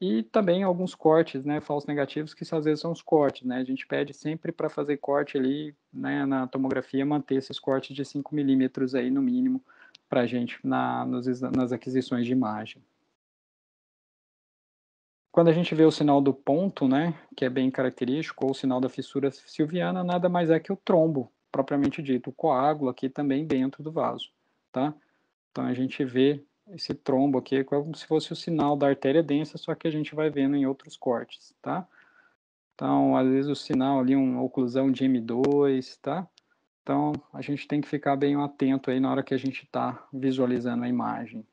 E também alguns cortes, né, falsos negativos, que às vezes são os cortes, né? A gente pede sempre para fazer corte ali, né, na tomografia, manter esses cortes de 5 milímetros aí no mínimo para a gente na, nos, nas aquisições de imagem. Quando a gente vê o sinal do ponto, né, que é bem característico, ou o sinal da fissura silviana, nada mais é que o trombo, propriamente dito, o coágulo aqui também dentro do vaso, tá? Então a gente vê esse trombo aqui é como se fosse o sinal da artéria densa, só que a gente vai vendo em outros cortes, tá? Então, às vezes o sinal ali, uma oclusão de M2, tá? Então, a gente tem que ficar bem atento aí na hora que a gente está visualizando a imagem.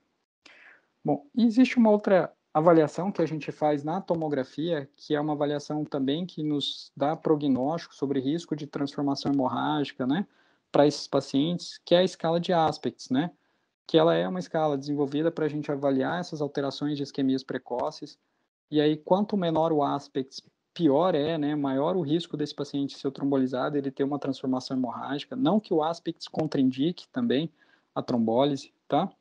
Bom, existe uma outra avaliação que a gente faz na tomografia, que é uma avaliação também que nos dá prognóstico sobre risco de transformação hemorrágica, né, para esses pacientes, que é a escala de aspects, né? que ela é uma escala desenvolvida para a gente avaliar essas alterações de isquemias precoces. E aí, quanto menor o aspects, pior é, né? Maior o risco desse paciente ser trombolizado, ele ter uma transformação hemorrágica. Não que o aspects contraindique também a trombólise, tá?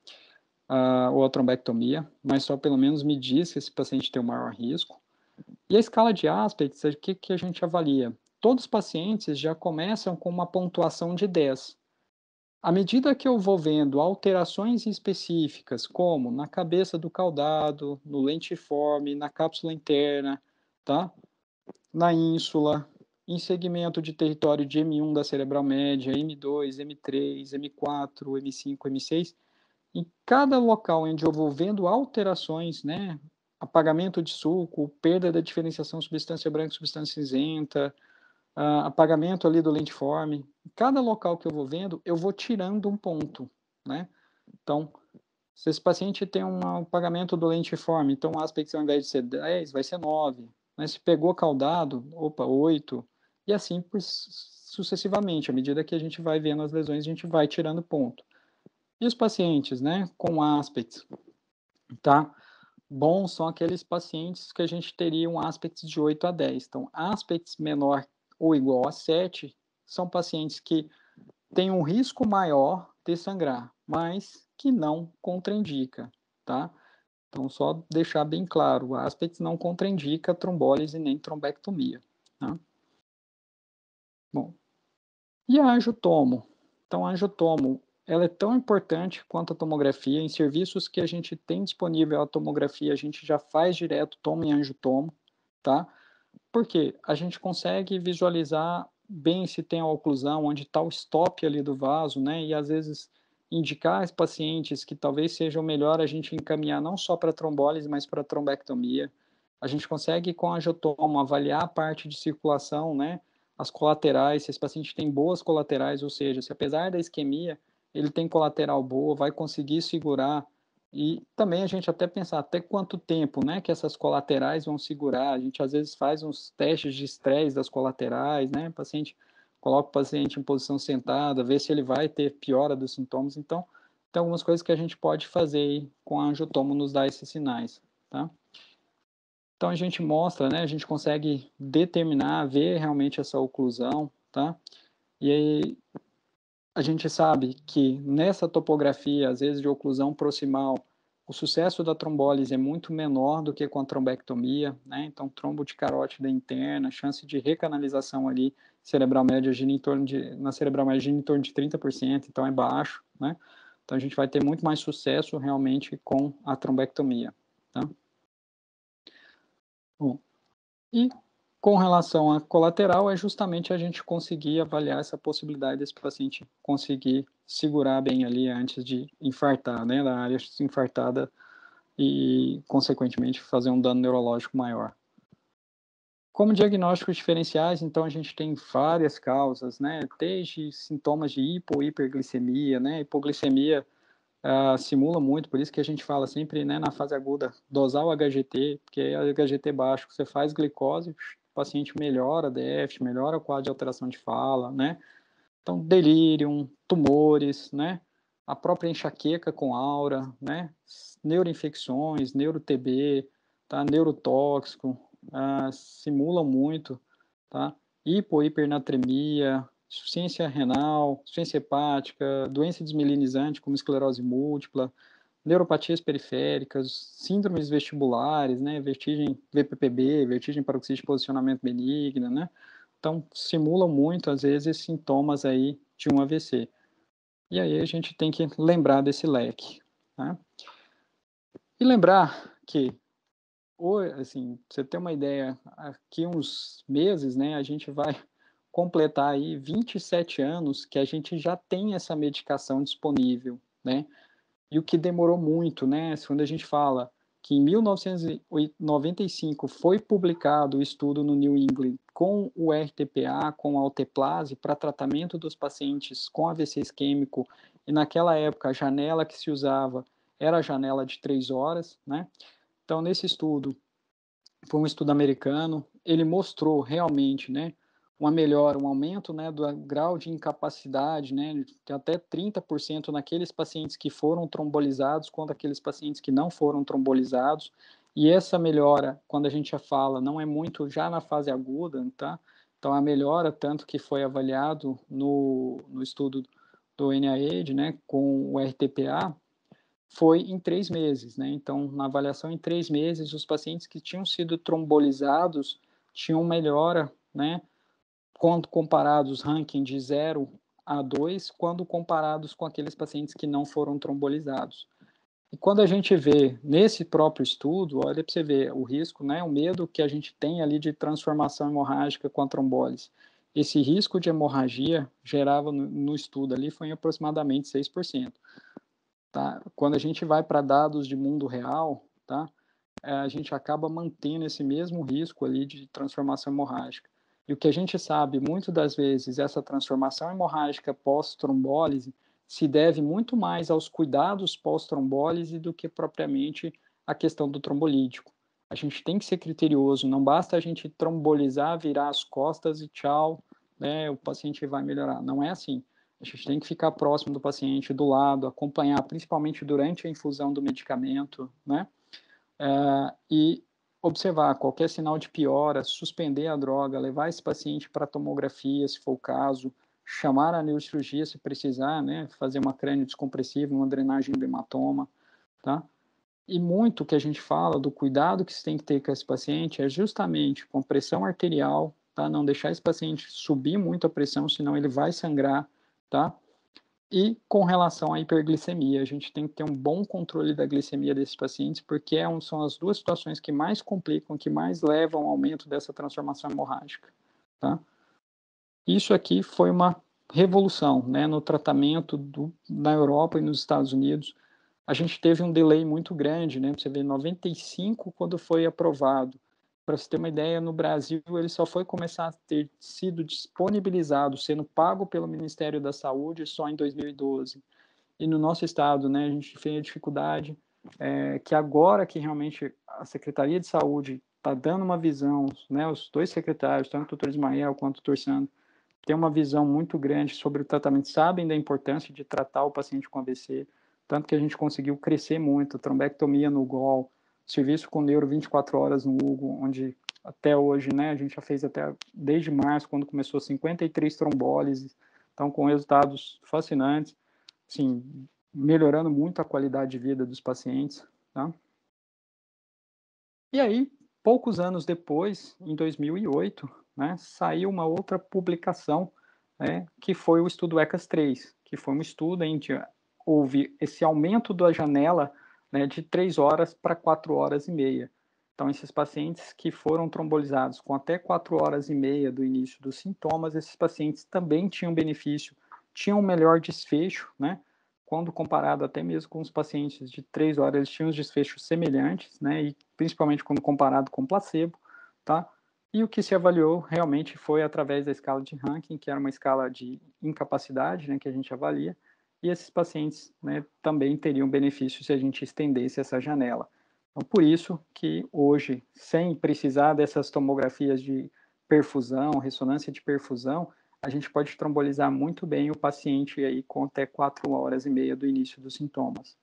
Ou a trombectomia, mas só pelo menos me diz que esse paciente tem o maior risco. E a escala de Aspects, o que, que a gente avalia? Todos os pacientes já começam com uma pontuação de 10. À medida que eu vou vendo alterações específicas, como na cabeça do caudado, no lentiforme, na cápsula interna, tá? na ínsula, em segmento de território de M1 da cerebral média, M2, M3, M4, M5, M6, em cada local onde eu vou vendo alterações, né, apagamento de suco, perda da diferenciação substância branca substância cinzenta, uh, apagamento ali do lentiforme, cada local que eu vou vendo, eu vou tirando um ponto, né? Então, se esse paciente tem um apagamento do lentiforme, então o aspecto ao invés de ser 10, vai ser 9. Né? Se pegou caudado, opa, 8. E assim por, sucessivamente. À medida que a gente vai vendo as lesões, a gente vai tirando ponto. E os pacientes, né, com aspects, tá? Bons são aqueles pacientes que a gente teria um aspects de 8 a 10. Então, aspects menor ou igual a 7 são pacientes que têm um risco maior de sangrar, mas que não contraindica, tá? Então, só deixar bem claro, o aspects não contraindica trombólise nem trombectomia, tá? Bom, e a angiotomo? Então, angiotomo, ela é tão importante quanto a tomografia. Em serviços que a gente tem disponível a tomografia, a gente já faz direto tomo e angiotomo, tá? Porque a gente consegue visualizar bem se tem a oclusão, onde está o stop ali do vaso, né? E às vezes indicar aos pacientes que talvez seja o melhor a gente encaminhar não só para trombólise, mas para trombectomia. A gente consegue com a angiotomo avaliar a parte de circulação, né? As colaterais, se esse paciente tem boas colaterais, ou seja, se apesar da isquemia, ele tem colateral boa, vai conseguir segurar. E também a gente até pensar até quanto tempo, né, que essas colaterais vão segurar. A gente às vezes faz uns testes de estresse das colaterais, né? O paciente coloca o paciente em posição sentada, vê se ele vai ter piora dos sintomas. Então, tem algumas coisas que a gente pode fazer aí com a angiotomo nos dar esses sinais, tá? Então a gente mostra, né, a gente consegue determinar, ver realmente essa oclusão, tá? E aí a gente sabe que nessa topografia, às vezes de oclusão proximal, o sucesso da trombólise é muito menor do que com a trombectomia, né? Então, trombo de carótida interna, chance de recanalização ali cerebral média gira em torno de, na cerebral média gira em torno de 30%, então é baixo, né? Então, a gente vai ter muito mais sucesso realmente com a trombectomia, tá? Bom, e com relação à colateral, é justamente a gente conseguir avaliar essa possibilidade desse paciente conseguir segurar bem ali antes de infartar, né, da área infartada e, consequentemente, fazer um dano neurológico maior. Como diagnósticos diferenciais, então a gente tem várias causas, né, desde sintomas de hipo, hiperglicemia, né, hipoglicemia uh, simula muito, por isso que a gente fala sempre, né, na fase aguda, dosar o HGT, porque é HGT baixo, você faz glicose, paciente melhora déficit, melhora o quadro de alteração de fala, né? Então, delírio, tumores, né? A própria enxaqueca com aura, né? Neuroinfecções, neuro-TB, tá? Neurotóxico, ah, muito, tá? Hipo, hipernatremia, insuficiência renal, insuficiência hepática, doença desmelinizante como esclerose múltipla, neuropatias periféricas, síndromes vestibulares, né, vertigem VPPB, vertigem paroxística de posicionamento benigna, né, então simulam muito, às vezes, sintomas aí de um AVC. E aí a gente tem que lembrar desse leque, né? E lembrar que, assim, você ter uma ideia, aqui uns meses, né, a gente vai completar aí 27 anos que a gente já tem essa medicação disponível, né? E o que demorou muito, né? Quando a gente fala que em 1995 foi publicado o estudo no New England com o RTPA, com a alteplase, para tratamento dos pacientes com AVC isquêmico, e naquela época a janela que se usava era a janela de três horas, né? Então, nesse estudo, foi um estudo americano, ele mostrou realmente, né, uma melhora, um aumento né, do grau de incapacidade, né, de até 30% naqueles pacientes que foram trombolizados quanto aqueles pacientes que não foram trombolizados. E essa melhora, quando a gente já fala, não é muito já na fase aguda, tá? Então, a melhora, tanto que foi avaliado no, no estudo do NIH, né, com o RTPA, foi em três meses, né? Então, na avaliação em três meses, os pacientes que tinham sido trombolizados tinham melhora, né? Quando comparados ranking de 0 a 2, quando comparados com aqueles pacientes que não foram trombolizados. E quando a gente vê nesse próprio estudo, olha para você ver o risco, né, o medo que a gente tem ali de transformação hemorrágica com a trombólise. Esse risco de hemorragia gerava no, no estudo ali foi em aproximadamente 6%. Tá? Quando a gente vai para dados de mundo real, tá? É, a gente acaba mantendo esse mesmo risco ali de transformação hemorrágica. E o que a gente sabe, muitas das vezes, essa transformação hemorrágica pós-trombólise se deve muito mais aos cuidados pós-trombólise do que propriamente a questão do trombolítico. A gente tem que ser criterioso, não basta a gente trombolizar, virar as costas e tchau, né, o paciente vai melhorar. Não é assim. A gente tem que ficar próximo do paciente, do lado, acompanhar, principalmente durante a infusão do medicamento, né? É, e observar qualquer sinal de piora, suspender a droga, levar esse paciente para tomografia, se for o caso, chamar a neurocirurgia se precisar, né? Fazer uma crânio descompressiva, uma drenagem do hematoma, tá? E muito que a gente fala do cuidado que se tem que ter com esse paciente é justamente com pressão arterial, tá? Não deixar esse paciente subir muito a pressão, senão ele vai sangrar, tá? E com relação à hiperglicemia, a gente tem que ter um bom controle da glicemia desses pacientes, porque é são as duas situações que mais complicam, que mais levam ao aumento dessa transformação hemorrágica, tá? Isso aqui foi uma revolução, né, no tratamento do, na Europa e nos Estados Unidos. A gente teve um delay muito grande, né, você vê 95 quando foi aprovado, para você ter uma ideia, no Brasil ele só foi começar a ter sido disponibilizado, sendo pago pelo Ministério da Saúde só em 2012. E no nosso estado, né, a gente tem a dificuldade é, que agora que realmente a Secretaria de Saúde está dando uma visão, né, os dois secretários, tanto o doutor Ismael quanto o doutor Sandro, têm uma visão muito grande sobre o tratamento, sabem da importância de tratar o paciente com AVC, tanto que a gente conseguiu crescer muito, trombectomia no GOL, serviço com neuro 24 horas no Hugo, onde até hoje, né, a gente já fez até desde março, quando começou 53 trombólises, então com resultados fascinantes, assim, melhorando muito a qualidade de vida dos pacientes, tá? E aí, poucos anos depois, em 2008, né, saiu uma outra publicação, né, que foi o estudo ECAS 3, que foi um estudo em que houve esse aumento da janela né, de 3 horas para 4 horas e meia. Então, esses pacientes que foram trombolizados com até 4 horas e meia do início dos sintomas, esses pacientes também tinham benefício, tinham um melhor desfecho, né? Quando comparado até mesmo com os pacientes de 3 horas, eles tinham os desfechos semelhantes, né? E principalmente quando comparado com placebo, tá? E o que se avaliou realmente foi através da escala de ranking, que era uma escala de incapacidade, né, que a gente avalia, e esses pacientes né, também teriam benefício se a gente estendesse essa janela. Então, por isso que hoje, sem precisar dessas tomografias de perfusão, ressonância de perfusão, a gente pode trombolizar muito bem o paciente aí com até quatro horas e meia do início dos sintomas.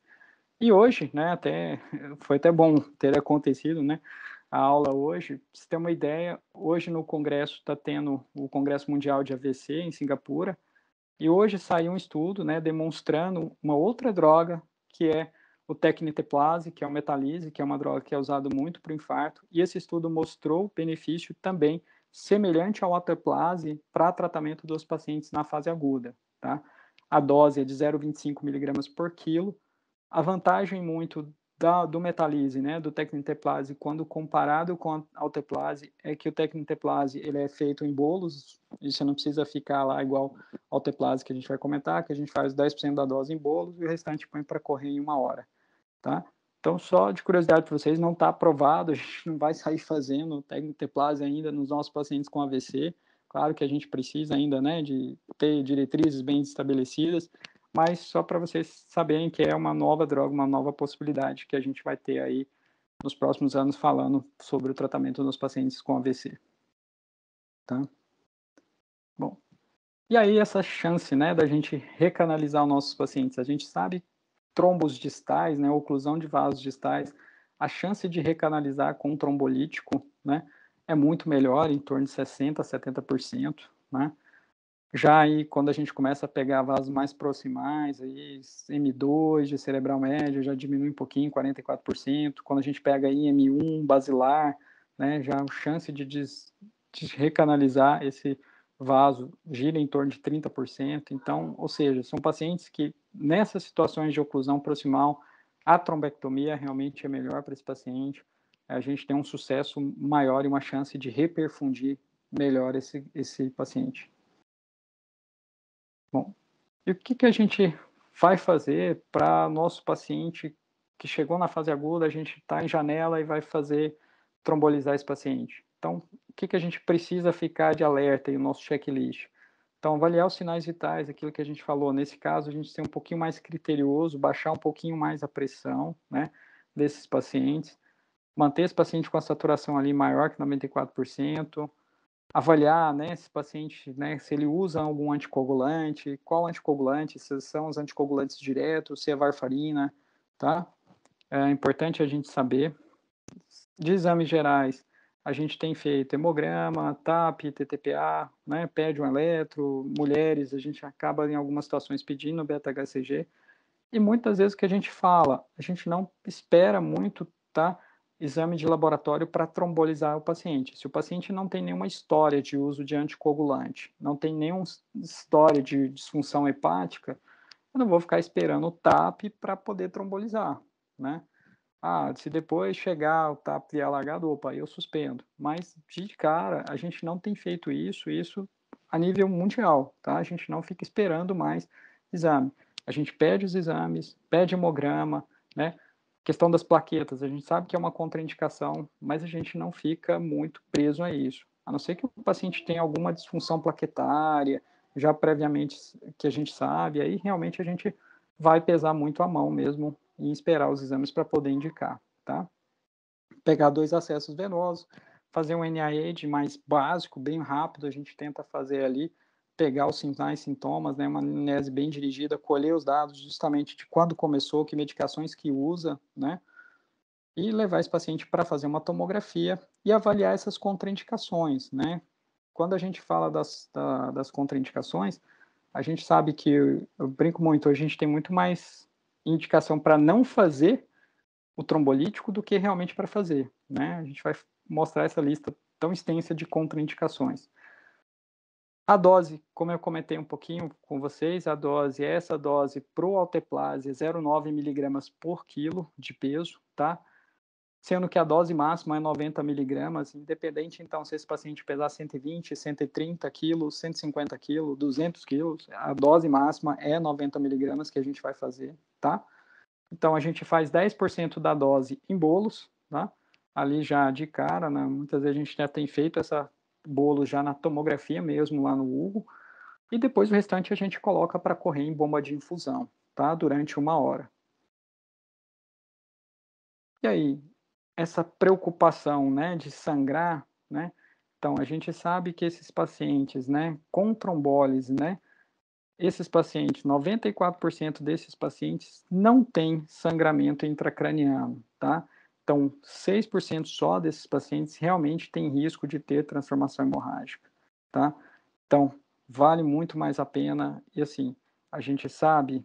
E hoje, né, até foi até bom ter acontecido, né, a aula hoje. Pra você ter uma ideia, hoje no congresso está tendo o Congresso Mundial de AVC em Singapura, e hoje saiu um estudo, né, demonstrando uma outra droga, que é o tecniteplase, que é o metalise, que é uma droga que é usada muito para o infarto, e esse estudo mostrou benefício também semelhante ao ateplase para tratamento dos pacientes na fase aguda, tá? A dose é de 0,25 miligramas por quilo. A vantagem muito da, do metalise, né, do tecniteplase, quando comparado com a alteplase, é que o tecniteplase ele é feito em bolos, e você não precisa ficar lá igual alteplase que a gente vai comentar, que a gente faz 10% da dose em bolos e o restante põe para correr em uma hora, tá? Então, só de curiosidade para vocês, não está aprovado, a gente não vai sair fazendo tecniteplase ainda nos nossos pacientes com AVC, claro que a gente precisa ainda, né, de ter diretrizes bem estabelecidas, mas só para vocês saberem que é uma nova droga, uma nova possibilidade que a gente vai ter aí nos próximos anos falando sobre o tratamento dos pacientes com AVC. Tá? Bom, e aí essa chance, né, da gente recanalizar os nossos pacientes, a gente sabe trombos distais, né, oclusão de vasos distais, a chance de recanalizar com um trombolítico, né, é muito melhor, em torno de 60% a 70%, né, Já aí, quando a gente começa a pegar vasos mais proximais, aí, M2 de cerebral médio já diminui um pouquinho, 44%. Quando a gente pega aí M1 basilar, né, já a chance de, des, de recanalizar esse vaso gira em torno de 30%. Então, ou seja, são pacientes que nessas situações de oclusão proximal, a trombectomia realmente é melhor para esse paciente. A gente tem um sucesso maior e uma chance de reperfundir melhor esse, esse paciente. Bom, e o que, que a gente vai fazer para nosso paciente que chegou na fase aguda, a gente está em janela e vai fazer trombolizar esse paciente? Então, o que, que a gente precisa ficar de alerta em nosso checklist? Então, avaliar os sinais vitais, aquilo que a gente falou. Nesse caso, a gente tem um pouquinho mais criterioso, baixar um pouquinho mais a pressão né, desses pacientes, manter esse paciente com a saturação ali maior que 94%, avaliar né, esse paciente, né, se ele usa algum anticoagulante, qual anticoagulante, se são os anticoagulantes diretos, se é varfarina, tá? É importante a gente saber. De exames gerais, a gente tem feito hemograma, TAP, TTPA, né, pede um eletro, mulheres, a gente acaba em algumas situações pedindo beta-HCG, e muitas vezes que a gente fala, a gente não espera muito, tá, exame de laboratório para trombolizar o paciente. Se o paciente não tem nenhuma história de uso de anticoagulante, não tem nenhuma história de disfunção hepática, eu não vou ficar esperando o TAP para poder trombolizar, né? Ah, se depois chegar o TAP e alargado, opa, eu suspendo. Mas, de cara, a gente não tem feito isso, isso a nível mundial, tá? A gente não fica esperando mais exame. A gente pede os exames, pede hemograma, né? Questão das plaquetas, a gente sabe que é uma contraindicação, mas a gente não fica muito preso a isso. A não ser que o paciente tenha alguma disfunção plaquetária, já previamente que a gente sabe, aí realmente a gente vai pesar muito a mão mesmo e esperar os exames para poder indicar, tá? Pegar dois acessos venosos, fazer um NIH mais básico, bem rápido, a gente tenta fazer ali, pegar os sinais, sintomas, né, uma anamnese bem dirigida, colher os dados justamente de quando começou, que medicações que usa, né, e levar esse paciente para fazer uma tomografia e avaliar essas contraindicações, né. Quando a gente fala das, da, das contraindicações, a gente sabe que, eu brinco muito, a gente tem muito mais indicação para não fazer o trombolítico do que realmente para fazer. Né? A gente vai mostrar essa lista tão extensa de contraindicações. A dose, como eu comentei um pouquinho com vocês, a dose, essa dose pro alteplase é 0,9 miligramas por quilo de peso, tá? Sendo que a dose máxima é 90 miligramas, independente então se esse paciente pesar 120, 130 quilos, 150 quilos, 200 quilos, a dose máxima é 90 miligramas que a gente vai fazer, tá? Então a gente faz 10% da dose em bolos, tá? Ali já de cara, né? muitas vezes a gente já tem feito essa bolo já na tomografia mesmo lá no Hugo, e depois o restante a gente coloca para correr em bomba de infusão, tá? Durante uma hora. E aí, essa preocupação, né, de sangrar, né? Então a gente sabe que esses pacientes, né, com trombólise, né, esses pacientes, 94% desses pacientes não têm sangramento intracraniano, tá? Então, 6% só desses pacientes realmente têm risco de ter transformação hemorrágica, tá? Então, vale muito mais a pena, e assim, a gente sabe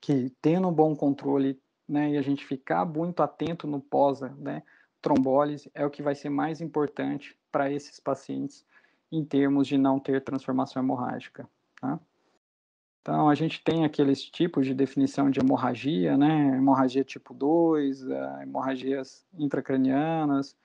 que tendo um bom controle, né, e a gente ficar muito atento no pós, né, trombólise, é o que vai ser mais importante para esses pacientes em termos de não ter transformação hemorrágica, tá? Então, a gente tem aqueles tipos de definição de hemorragia, né? Hemorragia tipo 2, uh, hemorragias intracranianas,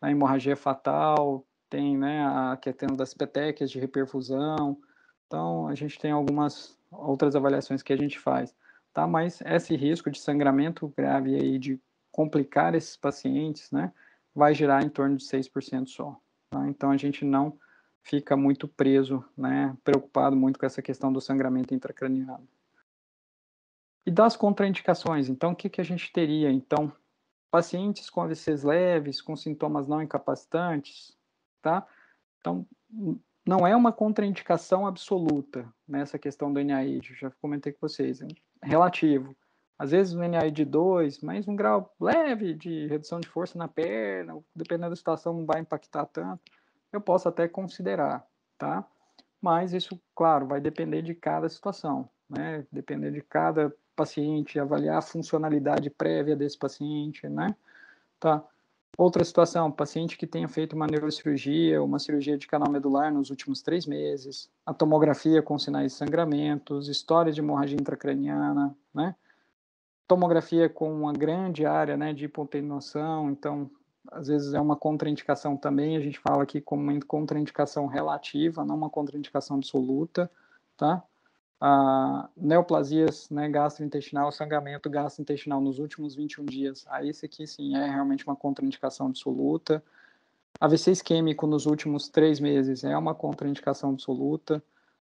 a hemorragia fatal, tem né, a questão das petequias de reperfusão. Então, a gente tem algumas outras avaliações que a gente faz, tá? Mas esse risco de sangramento grave aí, de complicar esses pacientes, né, vai girar em torno de 6% só. Tá? Então, a gente não fica muito preso, né, preocupado muito com essa questão do sangramento intracraniano. E das contraindicações, então, o que, que a gente teria? Então, pacientes com AVCs leves, com sintomas não incapacitantes, tá? Então, não é uma contraindicação absoluta nessa questão do NIH, já comentei com vocês, é relativo. Às vezes um NIH de 2, mas um grau leve de redução de força na perna, dependendo da situação, não vai impactar tanto eu posso até considerar, tá? mas isso, claro, vai depender de cada situação, né? Depender de cada paciente, avaliar a funcionalidade prévia desse paciente, né? Tá. Outra situação, paciente que tenha feito uma neurocirurgia, uma cirurgia de canal medular nos últimos três meses, a tomografia com sinais de sangramentos, história de hemorragia intracraniana, né? Tomografia com uma grande área, né, de hipotenuação, então, às vezes é uma contraindicação também, a gente fala aqui como uma contraindicação relativa, não uma contraindicação absoluta, tá? a neoplasias né, gastrointestinal, sangramento gastrointestinal nos últimos 21 dias. Aí esse aqui sim é realmente uma contraindicação absoluta. AVC isquêmico nos últimos três meses é uma contraindicação absoluta.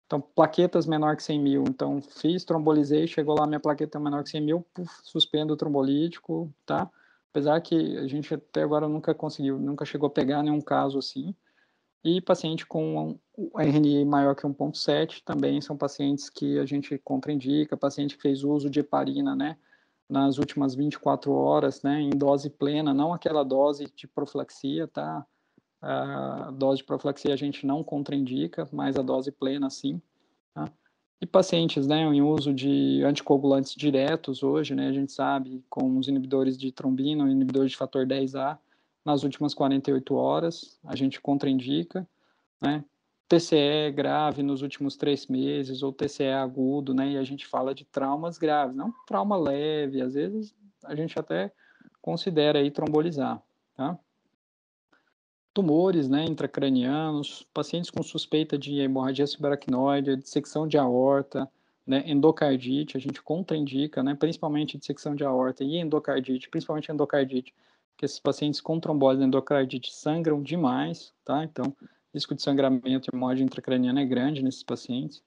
Então, plaquetas menor que 100 mil. Então, fiz, trombolizei, chegou lá, minha plaqueta menor que 100 mil, suspendo o trombolítico, tá? Apesar que a gente até agora nunca conseguiu, nunca chegou a pegar nenhum caso assim. E paciente com um RNI maior que 1.7 também são pacientes que a gente contraindica, paciente que fez uso de heparina, né, nas últimas 24 horas, né, em dose plena, não aquela dose de profilaxia, tá? A dose de profilaxia a gente não contraindica, mas a dose plena sim, tá? E pacientes, né, em uso de anticoagulantes diretos hoje, né, a gente sabe, com os inibidores de trombina, inibidores de fator 10A, nas últimas 48 horas, a gente contraindica, né? TCE grave nos últimos três meses, ou TCE agudo, né? E a gente fala de traumas graves, não trauma leve, às vezes a gente até considera aí trombolizar, tá? Tumores, né, intracranianos, pacientes com suspeita de hemorragia subaracnoide, dissecção de aorta, né, endocardite, a gente contraindica, né, principalmente dissecção de aorta e endocardite, principalmente endocardite, que esses pacientes com trombose endocardite sangram demais, tá? Então, risco de sangramento e hemorragia intracraniana é grande nesses pacientes.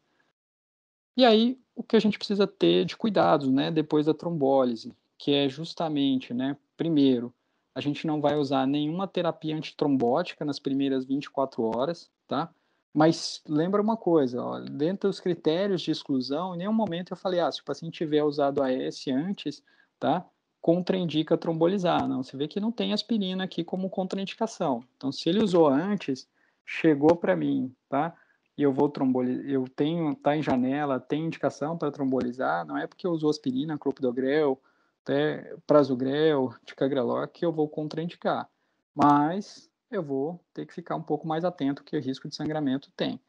E aí, o que a gente precisa ter de cuidados, né, depois da trombólise, que é justamente, né, primeiro, a gente não vai usar nenhuma terapia antitrombótica nas primeiras 24 horas, tá? Mas lembra uma coisa, ó, dentro dos critérios de exclusão, em nenhum momento eu falei, ah, se o paciente tiver usado AS antes, tá? contraindica trombolizar. Não, você vê que não tem aspirina aqui como contraindicação. Então, se ele usou antes, chegou para mim, tá? E eu vou trombolizar, eu tenho, tá em janela, tem indicação para trombolizar, não é porque eu uso aspirina, clopidogrel, até prasugrel, ticagrelor, que eu vou contraindicar. Mas eu vou ter que ficar um pouco mais atento que o risco de sangramento tem.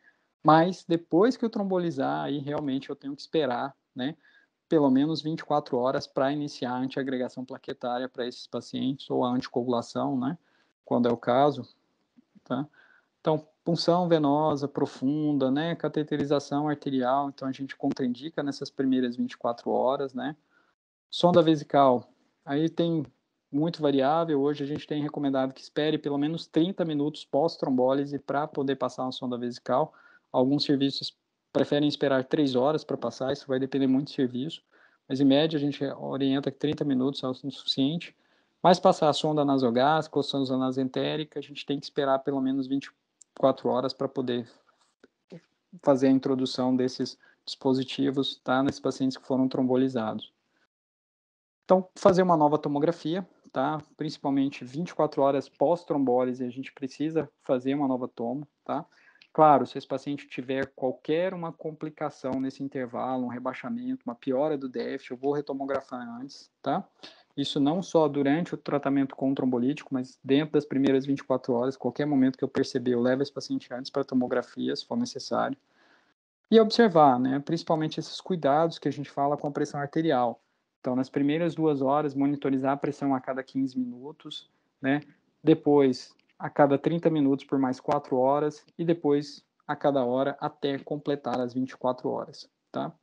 Mas depois que eu trombolizar, aí realmente eu tenho que esperar, né? pelo menos 24 horas para iniciar a antiagregação plaquetária para esses pacientes ou a anticoagulação, né, quando é o caso, tá? Então, punção venosa profunda, né, cateterização arterial, então a gente contraindica nessas primeiras 24 horas, né? Sonda vesical, aí tem muito variável, hoje a gente tem recomendado que espere pelo menos 30 minutos pós-trombólise para poder passar uma sonda vesical. Alguns serviços preferem esperar três horas para passar, isso vai depender muito do serviço, mas em média a gente orienta que 30 minutos é o suficiente. Mas passar a sonda nasogástrica ou sonda nasentérica, a gente tem que esperar pelo menos 24 horas para poder fazer a introdução desses dispositivos tá, nesses pacientes que foram trombolizados. Então, fazer uma nova tomografia, tá? Principalmente 24 horas pós-trombólise, a gente precisa fazer uma nova tomo, tá? Claro, se esse paciente tiver qualquer uma complicação nesse intervalo, um rebaixamento, uma piora do déficit, eu vou retomografar antes, tá? Isso não só durante o tratamento com o trombolítico, mas dentro das primeiras 24 horas, qualquer momento que eu perceber, eu levo esse paciente antes para tomografia, se for necessário. E observar, né, principalmente esses cuidados que a gente fala com a pressão arterial. Então, nas primeiras duas horas, monitorizar a pressão a cada 15 minutos, né? Depois, a cada 30 minutos por mais 4 horas e depois a cada hora até completar as 24 horas, tá?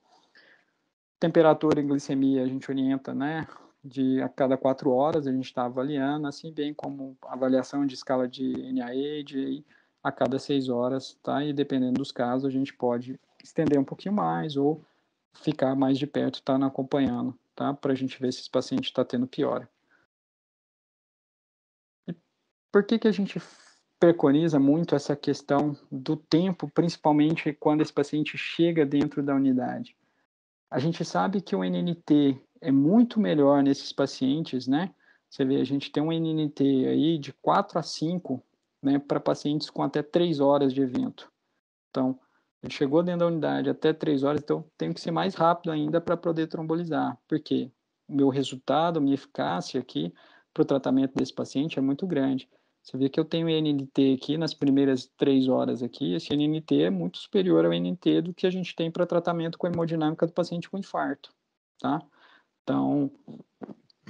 Temperatura e glicemia a gente orienta, né, de a cada 4 horas a gente está avaliando, assim bem como avaliação de escala de NIH a cada 6 horas, tá? E dependendo dos casos a gente pode estender um pouquinho mais ou ficar mais de perto, tá, acompanhando, tá? Para a gente ver se esse paciente está tendo piora. Por que, que a gente preconiza muito essa questão do tempo, principalmente quando esse paciente chega dentro da unidade? A gente sabe que o NNT é muito melhor nesses pacientes, né? Você vê, a gente tem um NNT aí de 4 a 5, né, para pacientes com até 3 horas de evento. Então, Ele chegou dentro da unidade até três horas, então tenho que ser mais rápido ainda para poder trombolizar, porque o meu resultado, minha eficácia aqui para o tratamento desse paciente é muito grande. Você vê que eu tenho NNT aqui nas primeiras três horas aqui, esse NNT é muito superior ao NNT do que a gente tem para tratamento com hemodinâmica do paciente com infarto, tá? Então,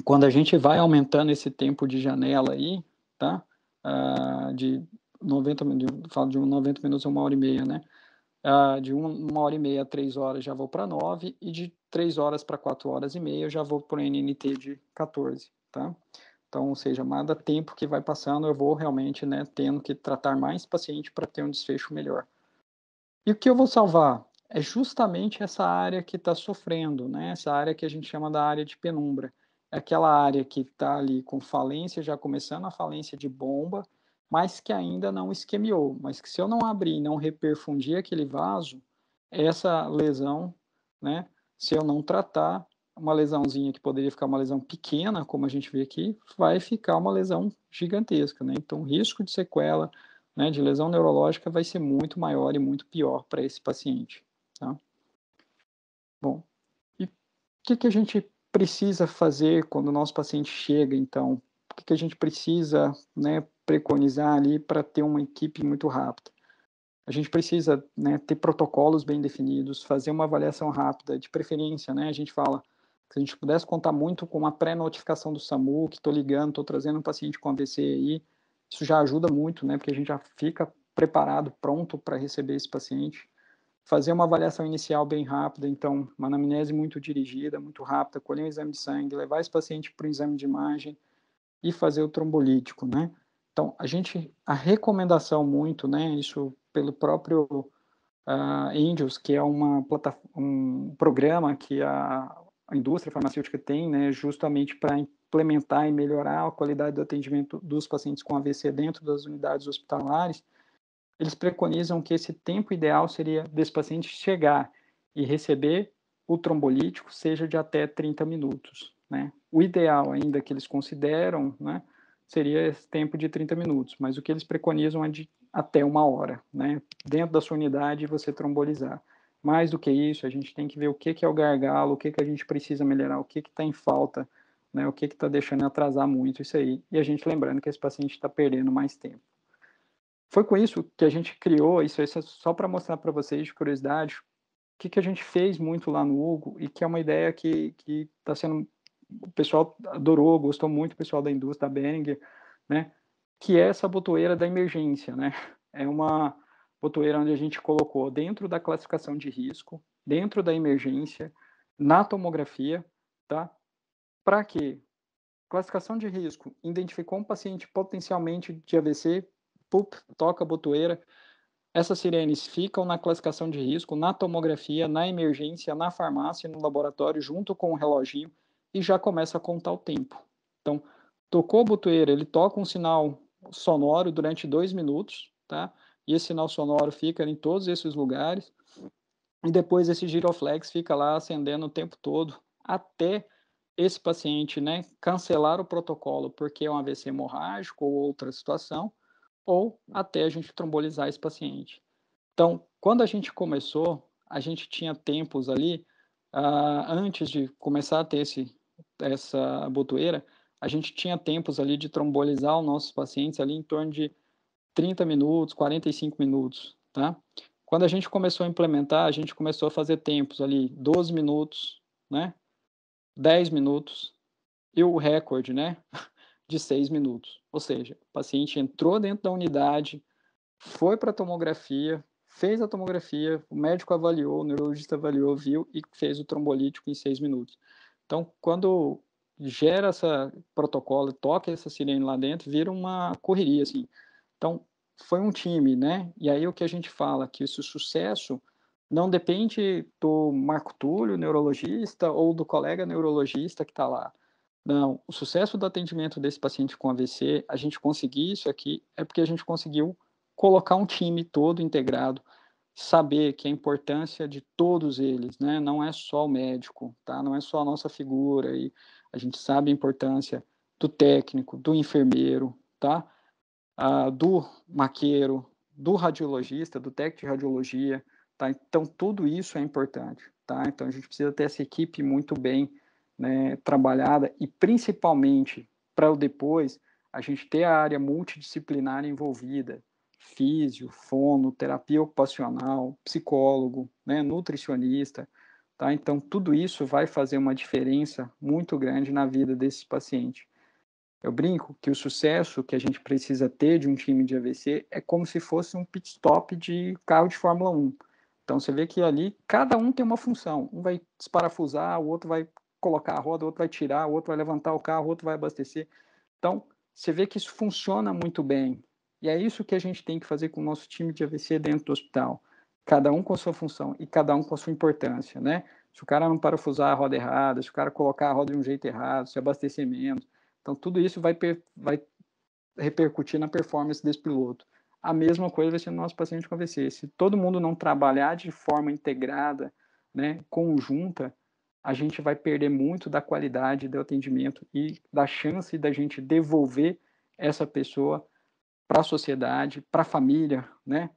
quando a gente vai aumentando esse tempo de janela aí, tá? Uh, de 90 minutos, falo de 90 minutos a uma hora e meia, né? Uh, de uma, uma hora e meia a três horas já vou para nove e de três horas para quatro horas e meia eu já vou para o NNT de 14, tá? Então, ou seja, cada tempo que vai passando, eu vou realmente né, tendo que tratar mais paciente para ter um desfecho melhor. E o que eu vou salvar? É justamente essa área que está sofrendo, né? essa área que a gente chama da área de penumbra. É aquela área que está ali com falência, já começando a falência de bomba, mas que ainda não isquemiou. Mas que se eu não abrir e não reperfundir aquele vaso, essa lesão, né, se eu não tratar, uma lesãozinha que poderia ficar uma lesão pequena, como a gente vê aqui, vai ficar uma lesão gigantesca, né? Então, o risco de sequela, né, de lesão neurológica vai ser muito maior e muito pior para esse paciente, tá? Bom, e o que, que a gente precisa fazer quando o nosso paciente chega, então? O que, que a gente precisa, né, preconizar ali para ter uma equipe muito rápida? A gente precisa né, ter protocolos bem definidos, fazer uma avaliação rápida, de preferência, né? A gente fala, se a gente pudesse contar muito com uma pré-notificação do SAMU, que estou ligando, estou trazendo um paciente com AVC aí, isso já ajuda muito, né? Porque a gente já fica preparado, pronto para receber esse paciente. Fazer uma avaliação inicial bem rápida, então, uma anamnese muito dirigida, muito rápida, colher um exame de sangue, levar esse paciente para o exame de imagem e fazer o trombolítico, né? Então, a gente, a recomendação muito, né? Isso pelo próprio uh, que é uma um programa que a a indústria farmacêutica tem, né, justamente para implementar e melhorar a qualidade do atendimento dos pacientes com AVC dentro das unidades hospitalares, eles preconizam que esse tempo ideal seria desse paciente chegar e receber o trombolítico seja de até 30 minutos, né? O ideal ainda que eles consideram, né, seria esse tempo de 30 minutos, mas o que eles preconizam é de até uma hora, né? Dentro da sua unidade você trombolizar. Mais do que isso, a gente tem que ver o que, que é o gargalo, o que, que a gente precisa melhorar, o que está em falta, né, o que está deixando atrasar muito isso aí. E a gente lembrando que esse paciente está perdendo mais tempo. Foi com isso que a gente criou, isso, isso é só para mostrar para vocês de curiosidade, o que, que a gente fez muito lá no Hugo e que é uma ideia que está sendo. O pessoal adorou, gostou muito, o pessoal da indústria, da né? Que é essa botoeira da emergência, né? É uma botoeira onde a gente colocou dentro da classificação de risco, dentro da emergência, na tomografia, tá? Para quê? Classificação de risco, identificou um paciente potencialmente de AVC, pup, toca a botoeira, essas sirenes ficam na classificação de risco, na tomografia, na emergência, na farmácia, no laboratório, junto com o reloginho, e já começa a contar o tempo. Então, tocou a botoeira, ele toca um sinal sonoro durante dois minutos, tá? e esse sinal sonoro fica em todos esses lugares, e depois esse giroflex fica lá acendendo o tempo todo, até esse paciente né, cancelar o protocolo porque é um AVC hemorrágico ou outra situação, ou até a gente trombolizar esse paciente. Então, quando a gente começou, a gente tinha tempos ali, uh, antes de começar a ter esse, essa botoeira, a gente tinha tempos ali de trombolizar os nossos pacientes ali em torno de 30 minutos, 45 minutos, tá? Quando a gente começou a implementar, a gente começou a fazer tempos ali, 12 minutos, né? 10 minutos e o recorde, né? De 6 minutos. Ou seja, o paciente entrou dentro da unidade, foi para a tomografia, fez a tomografia, o médico avaliou, o neurologista avaliou, viu e fez o trombolítico em 6 minutos. Então, quando gera essa protocolo, toca essa sirene lá dentro, vira uma correria, assim. Então, foi um time, né? E aí o que a gente fala, que esse sucesso não depende do Marco Túlio, neurologista, ou do colega neurologista que está lá. Não, o sucesso do atendimento desse paciente com AVC, a gente conseguir isso aqui, é porque a gente conseguiu colocar um time todo integrado, saber que a importância de todos eles, né? Não é só o médico, tá? Não é só a nossa figura e a gente sabe a importância do técnico, do enfermeiro, tá? do maqueiro, do radiologista, do técnico de radiologia, tá? Então, tudo isso é importante, tá? Então, a gente precisa ter essa equipe muito bem né, trabalhada e, principalmente, para o depois, a gente ter a área multidisciplinar envolvida, físio, fono, terapia ocupacional, psicólogo, né, nutricionista, tá? Então, tudo isso vai fazer uma diferença muito grande na vida desse paciente. Eu brinco que o sucesso que a gente precisa ter de um time de AVC é como se fosse um pit stop de carro de Fórmula 1. Então você vê que ali cada um tem uma função. Um vai desparafusar, o outro vai colocar a roda, o outro vai tirar, o outro vai levantar o carro, o outro vai abastecer. Então você vê que isso funciona muito bem. E é isso que a gente tem que fazer com o nosso time de AVC dentro do hospital. Cada um com a sua função e cada um com a sua importância, né? Se o cara não parafusar a roda errada, se o cara colocar a roda de um jeito errado, se abastecer menos, então, tudo isso vai, vai repercutir na performance desse piloto. A mesma coisa vai ser no nosso paciente com AVC. Se todo mundo não trabalhar de forma integrada, né, conjunta, a gente vai perder muito da qualidade do atendimento e da chance da gente devolver essa pessoa para a sociedade, para a família, né,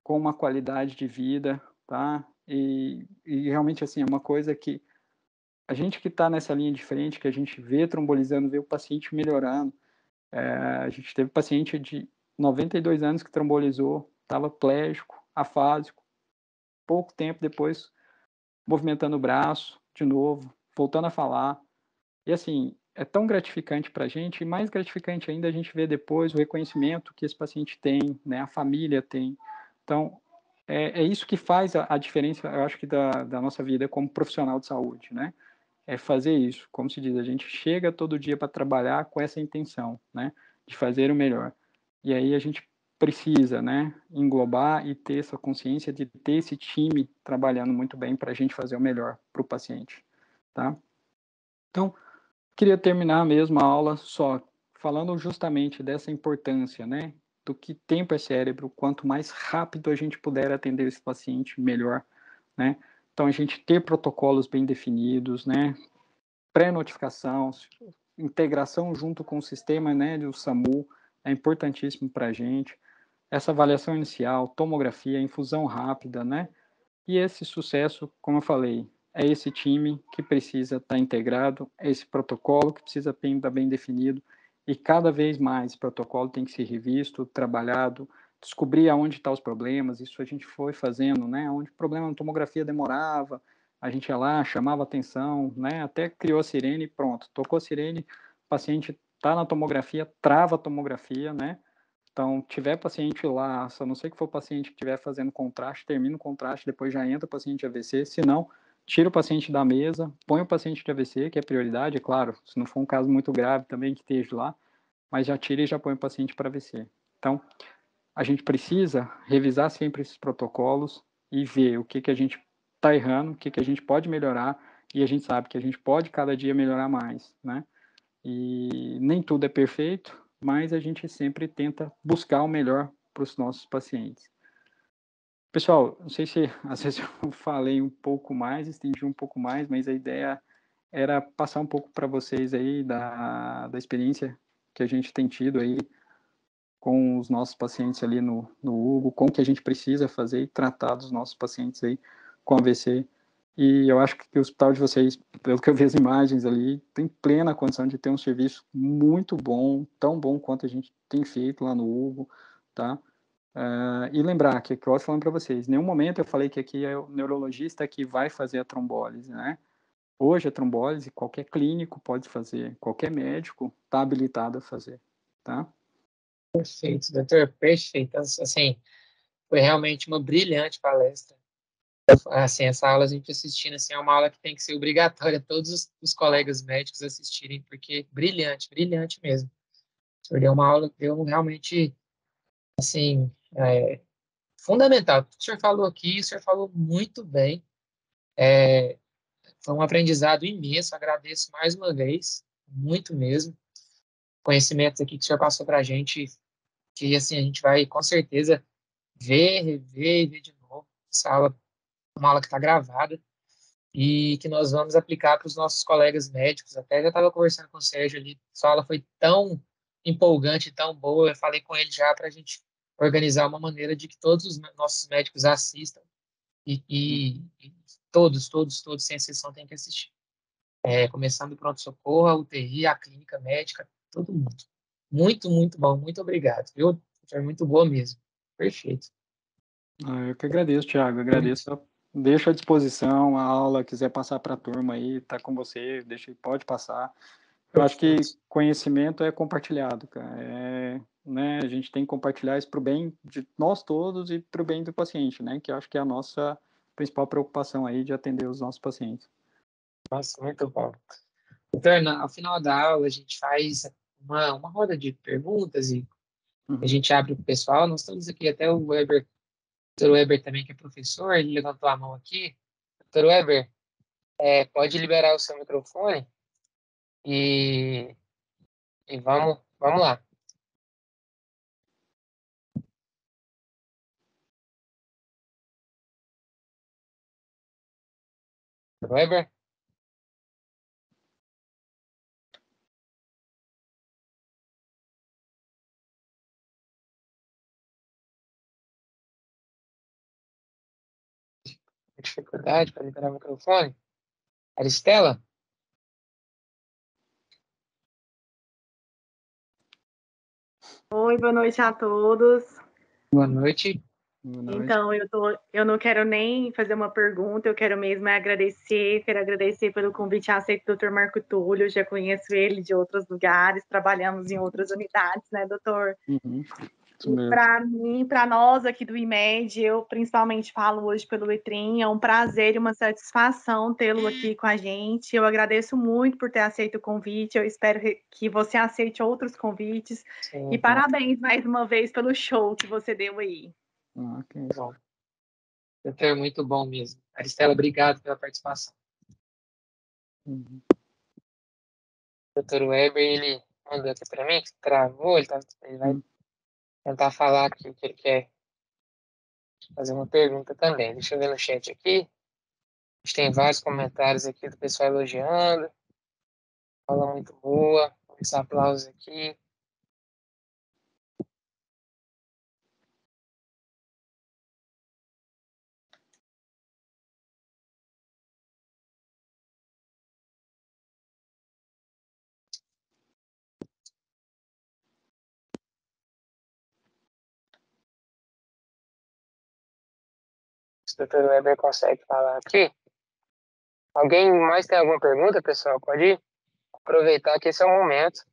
com uma qualidade de vida, tá? E, e realmente assim é uma coisa que a gente que está nessa linha de frente, que a gente vê trombolizando, vê o paciente melhorando. É, a gente teve paciente de 92 anos que trombolizou, estava plégico, afásico, pouco tempo depois movimentando o braço de novo, voltando a falar. E assim, é tão gratificante para a gente, e mais gratificante ainda a gente ver depois o reconhecimento que esse paciente tem, né, a família tem. Então, é, é isso que faz a, a, diferença, eu acho que da, da nossa vida como profissional de saúde, né? é fazer isso. Como se diz, a gente chega todo dia para trabalhar com essa intenção, né, de fazer o melhor. E aí a gente precisa, né, englobar e ter essa consciência de ter esse time trabalhando muito bem para a gente fazer o melhor para o paciente, tá? Então, queria terminar mesmo a aula só falando justamente dessa importância, né, do que tempo é cérebro, quanto mais rápido a gente puder atender esse paciente, melhor, né? Então, a gente ter protocolos bem definidos, né? Pré-notificação, integração junto com o sistema né, do SAMU é importantíssimo para a gente. Essa avaliação inicial, tomografia, infusão rápida, né? E esse sucesso, como eu falei, é esse time que precisa estar tá integrado, é esse protocolo que precisa estar bem definido, e cada vez mais esse protocolo tem que ser revisto, trabalhado, descobrir aonde estão tá os problemas, isso a gente foi fazendo, né, onde o problema na tomografia demorava, a gente ia lá, chamava atenção, né, até criou a sirene e pronto, tocou a sirene, o paciente está na tomografia, trava a tomografia, né, então, tiver paciente lá, a não ser que for paciente que estiver fazendo contraste, termina o contraste, depois já entra o paciente AVC, se não, tira o paciente da mesa, põe o paciente de AVC, que é prioridade, é claro, se não for um caso muito grave também que esteja lá, mas já tira e já põe o paciente para AVC. Então, a gente precisa revisar sempre esses protocolos e ver o que, que a gente está errando, o que, que a gente pode melhorar, e a gente sabe que a gente pode cada dia melhorar mais, né? E nem tudo é perfeito, mas a gente sempre tenta buscar o melhor para os nossos pacientes. Pessoal, não sei se às vezes eu falei um pouco mais, estendi um pouco mais, mas a ideia era passar um pouco para vocês aí da, da experiência que a gente tem tido aí com os nossos pacientes ali no, no Hugo, com o que a gente precisa fazer e tratar dos nossos pacientes aí com AVC. E eu acho que o hospital de vocês, pelo que eu vi as imagens ali, tem plena condição de ter um serviço muito bom, tão bom quanto a gente tem feito lá no Hugo, tá? Uh, e lembrar que, que eu estou falando para vocês, em nenhum momento eu falei que aqui é o neurologista que vai fazer a trombólise, né? Hoje a trombólise qualquer clínico pode fazer, qualquer médico está habilitado a fazer, tá? Perfeito, doutor, perfeito. Assim, foi realmente uma brilhante palestra. Assim, essa aula a gente assistindo, assim, é uma aula que tem que ser obrigatória todos os, os colegas médicos assistirem, porque brilhante, brilhante mesmo. O senhor deu uma aula, deu realmente, assim, é, fundamental. O senhor falou aqui, o senhor falou muito bem. É, foi um aprendizado imenso, agradeço mais uma vez, muito mesmo. Conhecimentos aqui que o senhor passou para a gente que assim a gente vai com certeza ver, rever e ver de novo essa aula, uma aula que está gravada e que nós vamos aplicar para os nossos colegas médicos. Até já estava conversando com o Sérgio ali, a aula foi tão empolgante, tão boa, eu falei com ele já para a gente organizar uma maneira de que todos os nossos médicos assistam e, e, e todos, todos, todos, sem exceção, têm que assistir. É, começando do pronto-socorro, a UTI, a clínica médica, todo mundo. Muito, muito bom, muito obrigado. Viu? Foi muito boa mesmo. Perfeito. Ah, eu que agradeço, Thiago. Agradeço. Deixo à disposição a aula, quiser passar para a turma aí, tá com você, deixa, pode passar. Eu acho que conhecimento é compartilhado, cara. É, né, a gente tem que compartilhar isso para o bem de nós todos e para o bem do paciente, né? Que eu acho que é a nossa principal preocupação aí de atender os nossos pacientes. Nossa, muito bom. Doutor, ao final da aula a gente faz uma, uma roda de perguntas e uhum. a gente abre para o pessoal. Nós estamos aqui até o Weber, o Dr. Weber também, que é professor, ele levantou a mão aqui. Dr. Weber, é, pode liberar o seu microfone e, e vamos, vamos lá. Weber? Dificuldade para liberar o microfone? Aristela? Oi, boa noite a todos. Boa noite. Então, eu, tô, eu não quero nem fazer uma pergunta, eu quero mesmo é agradecer, quero agradecer pelo convite aceito do Dr. Marco Túlio, já conheço ele de outros lugares, trabalhamos em outras unidades, né, doutor? Uhum. Para mim, para nós aqui do IMED, eu principalmente falo hoje pelo Letrim, é um prazer e uma satisfação tê-lo aqui com a gente. Eu agradeço muito por ter aceito o convite, eu espero que você aceite outros convites. Sim, e parabéns mais uma vez pelo show que você deu aí. Ah, ok. Bom. É muito bom mesmo. Aristela, obrigado pela participação. Uhum. Doutor Weber, ele mandou aqui para mim, que travou, ele, tá, ele vai uhum. Tentar falar aqui que ele quer fazer uma pergunta também. Deixa eu ver no chat aqui. A gente tem vários comentários aqui do pessoal elogiando. Fala muito boa. Muitos aplausos aqui. Se o Dr. Weber consegue falar aqui. Alguém mais tem alguma pergunta, pessoal? Pode aproveitar que esse é o momento.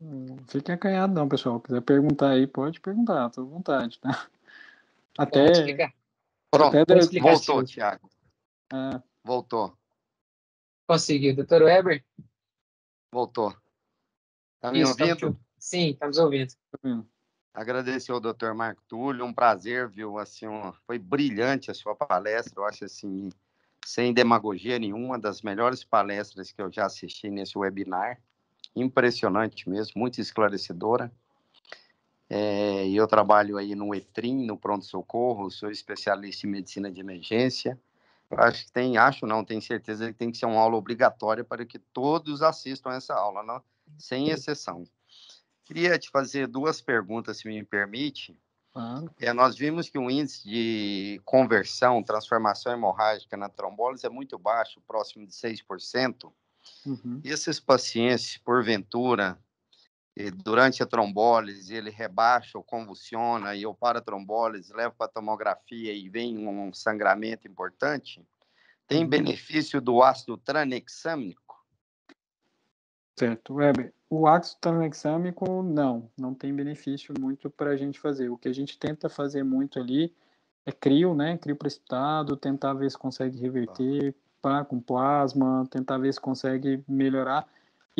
Não fique acanhado não, pessoal. Quiser perguntar aí, pode perguntar, estou à vontade, tá? Até... Pronto, voltou, Tiago. Ah. Voltou. Conseguiu. Doutor Weber? Voltou. Tá me Isso, ouvindo? Tá... Sim, estamos ouvindo. Agradecer ao doutor Marco Túlio, um prazer, viu? Assim, foi brilhante a sua palestra, eu acho assim, sem demagogia nenhuma, das melhores palestras que eu já assisti nesse webinar. Impressionante mesmo, muito esclarecedora. É, eu trabalho aí no ETRIM, no pronto-socorro, sou especialista em medicina de emergência. Acho que tem, acho não, tenho certeza que tem que ser uma aula obrigatória para que todos assistam essa aula, não? sem exceção. Queria te fazer duas perguntas, se me permite. Ah. É, nós vimos que o índice de conversão, transformação hemorrágica na trombólise é muito baixo, próximo de 6%. Uhum. E esses pacientes, porventura, durante a trombólise ele rebaixa ou convulsiona e eu para a trombólise, levo para a tomografia e vem um sangramento importante, tem uhum. benefício do ácido tranexâmico? Certo, Weber. O ácido tranexâmico, não, não tem benefício muito para a gente fazer. O que a gente tenta fazer muito ali é crio, né? Crio precipitado, tentar ver se consegue reverter, pá, com plasma, tentar ver se consegue melhorar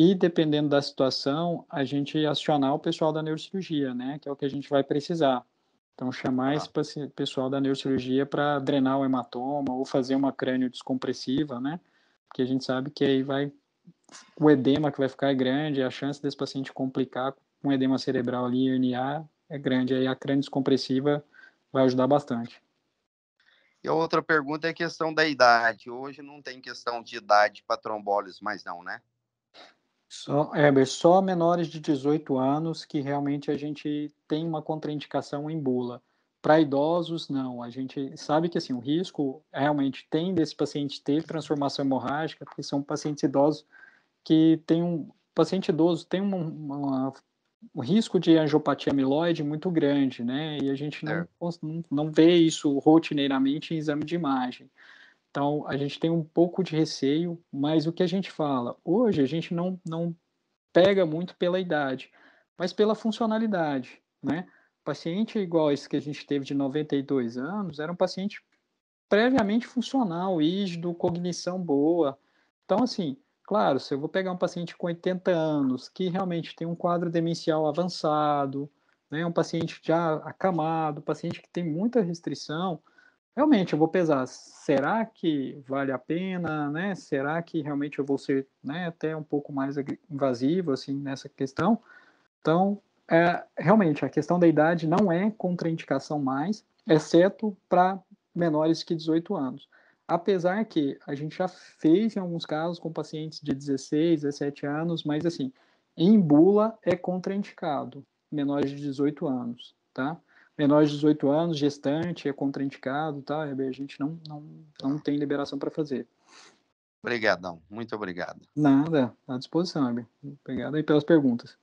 e dependendo da situação, a gente acionar o pessoal da neurocirurgia, né? Que é o que a gente vai precisar. Então, chamar esse pessoal da neurocirurgia para drenar o hematoma ou fazer uma crânio descompressiva, né? Porque a gente sabe que aí vai o edema que vai ficar é grande, a chance desse paciente complicar com um edema cerebral ali, herniar, é grande. Aí a crânio descompressiva vai ajudar bastante. E a outra pergunta é a questão da idade. Hoje não tem questão de idade para trombólise mais não, né? Só, Heber, só menores de 18 anos que realmente a gente tem uma contraindicação em bula. Para idosos, não. A gente sabe que assim, o risco realmente tem desse paciente ter transformação hemorrágica, porque são pacientes idosos que tem um paciente idoso tem uma, uma, um risco de angiopatia amiloide muito grande, né? E a gente não, é. não, não vê isso rotineiramente em exame de imagem. Então, a gente tem um pouco de receio, mas o que a gente fala? Hoje, a gente não, não pega muito pela idade, mas pela funcionalidade, né? paciente igual esse que a gente teve de 92 anos era um paciente previamente funcional, rígido, cognição boa. Então, assim, claro, se eu vou pegar um paciente com 80 anos que realmente tem um quadro demencial avançado, né, um paciente já acamado, paciente que tem muita restrição, realmente eu vou pesar, será que vale a pena, né? Será que realmente eu vou ser, né, até um pouco mais invasivo assim nessa questão? Então, é, realmente, a questão da idade não é contraindicação mais, exceto para menores que 18 anos. Apesar que a gente já fez em alguns casos com pacientes de 16, 17 anos, mas assim, em bula é contraindicado, menores de 18 anos, tá? Menores de 18 anos, gestante, é contraindicado, tá? A gente não, não, não tem liberação para fazer. Obrigadão, muito obrigado. Nada, à disposição, Heber. Obrigado aí pelas perguntas.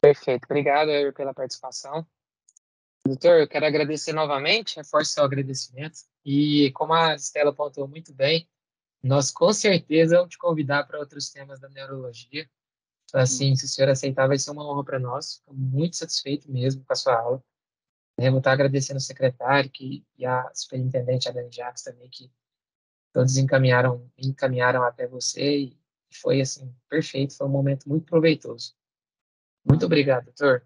Perfeito, obrigado pela participação. Doutor, eu quero agradecer novamente, reforço seu agradecimento. E como a Estela pontuou muito bem, nós com certeza vamos te convidar para outros temas da neurologia. Então, assim, se o senhor aceitar, vai ser uma honra para nós. Estou muito satisfeito mesmo com a sua aula. Eu vou estar agradecendo o secretário que, e a superintendente, a Dani Jacques, também, que todos encaminharam, encaminharam até você. E foi, assim, perfeito. Foi um momento muito proveitoso. Muito obrigado, doutor.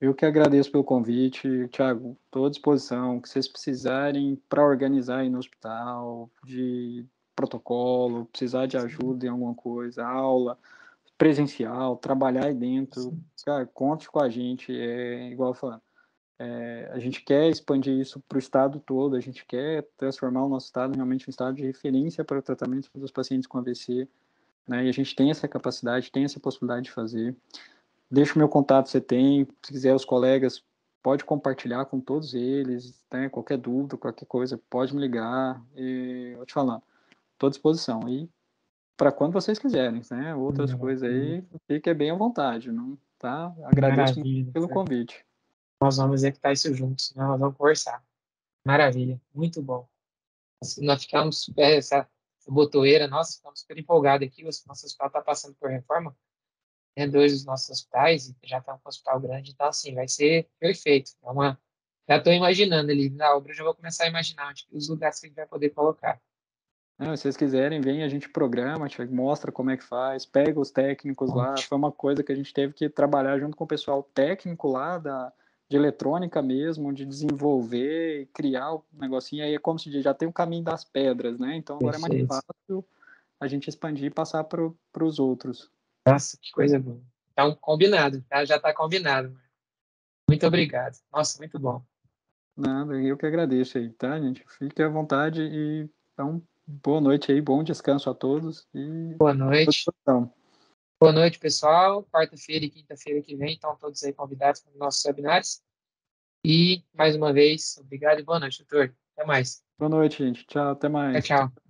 Eu que agradeço pelo convite, Tiago. Estou à disposição. O que vocês precisarem para organizar aí no hospital, de protocolo, precisar de ajuda em alguma coisa, aula presencial, trabalhar aí dentro, cara, conte com a gente. É igual falando. É, a gente quer expandir isso para o estado todo, a gente quer transformar o nosso estado realmente um estado de referência para o tratamento dos pacientes com AVC, né? E a gente tem essa capacidade, tem essa possibilidade de fazer. Deixa o meu contato, você tem. Se quiser, os colegas, pode compartilhar com todos eles. Né? Qualquer dúvida, qualquer coisa, pode me ligar. E eu te falar, estou à disposição. E para quando vocês quiserem, né? Outras coisas aí, fique bem à vontade, não? Tá? Agradeço Maravilha, pelo convite. Nós vamos executar isso juntos, né? nós vamos conversar. Maravilha, muito bom. Nós ficamos super, essa, essa botoeira, nossa, ficamos super empolgados aqui. O nosso hospital está passando por reforma né, dois dos nossos hospitais, e já está um hospital grande, então, assim, vai ser perfeito. É uma, já estou imaginando ali, na obra já vou começar a imaginar onde, os lugares que a gente vai poder colocar. Não, se vocês quiserem, vem, a gente programa, gente mostra como é que faz, pega os técnicos lá. Foi uma coisa que a gente teve que trabalhar junto com o pessoal técnico lá da, de eletrônica mesmo, de desenvolver e criar o negocinho. Aí é como se diz, já tem o caminho das pedras, né? Então agora Perfeito. é mais fácil a gente expandir e passar para os outros. Nossa, que coisa boa. Então, combinado, tá? Já está combinado. Muito obrigado. Nossa, muito bom. Nada, eu que agradeço aí, tá, gente? Fique à vontade e então, boa noite aí, bom descanso a todos. E... Boa noite. Boa noite, pessoal. Quarta-feira e quinta-feira que vem, estão todos aí convidados para os nossos webinários. E, mais uma vez, obrigado e boa noite, doutor. Até mais. Boa noite, gente. Tchau, até mais. Tchau, tchau.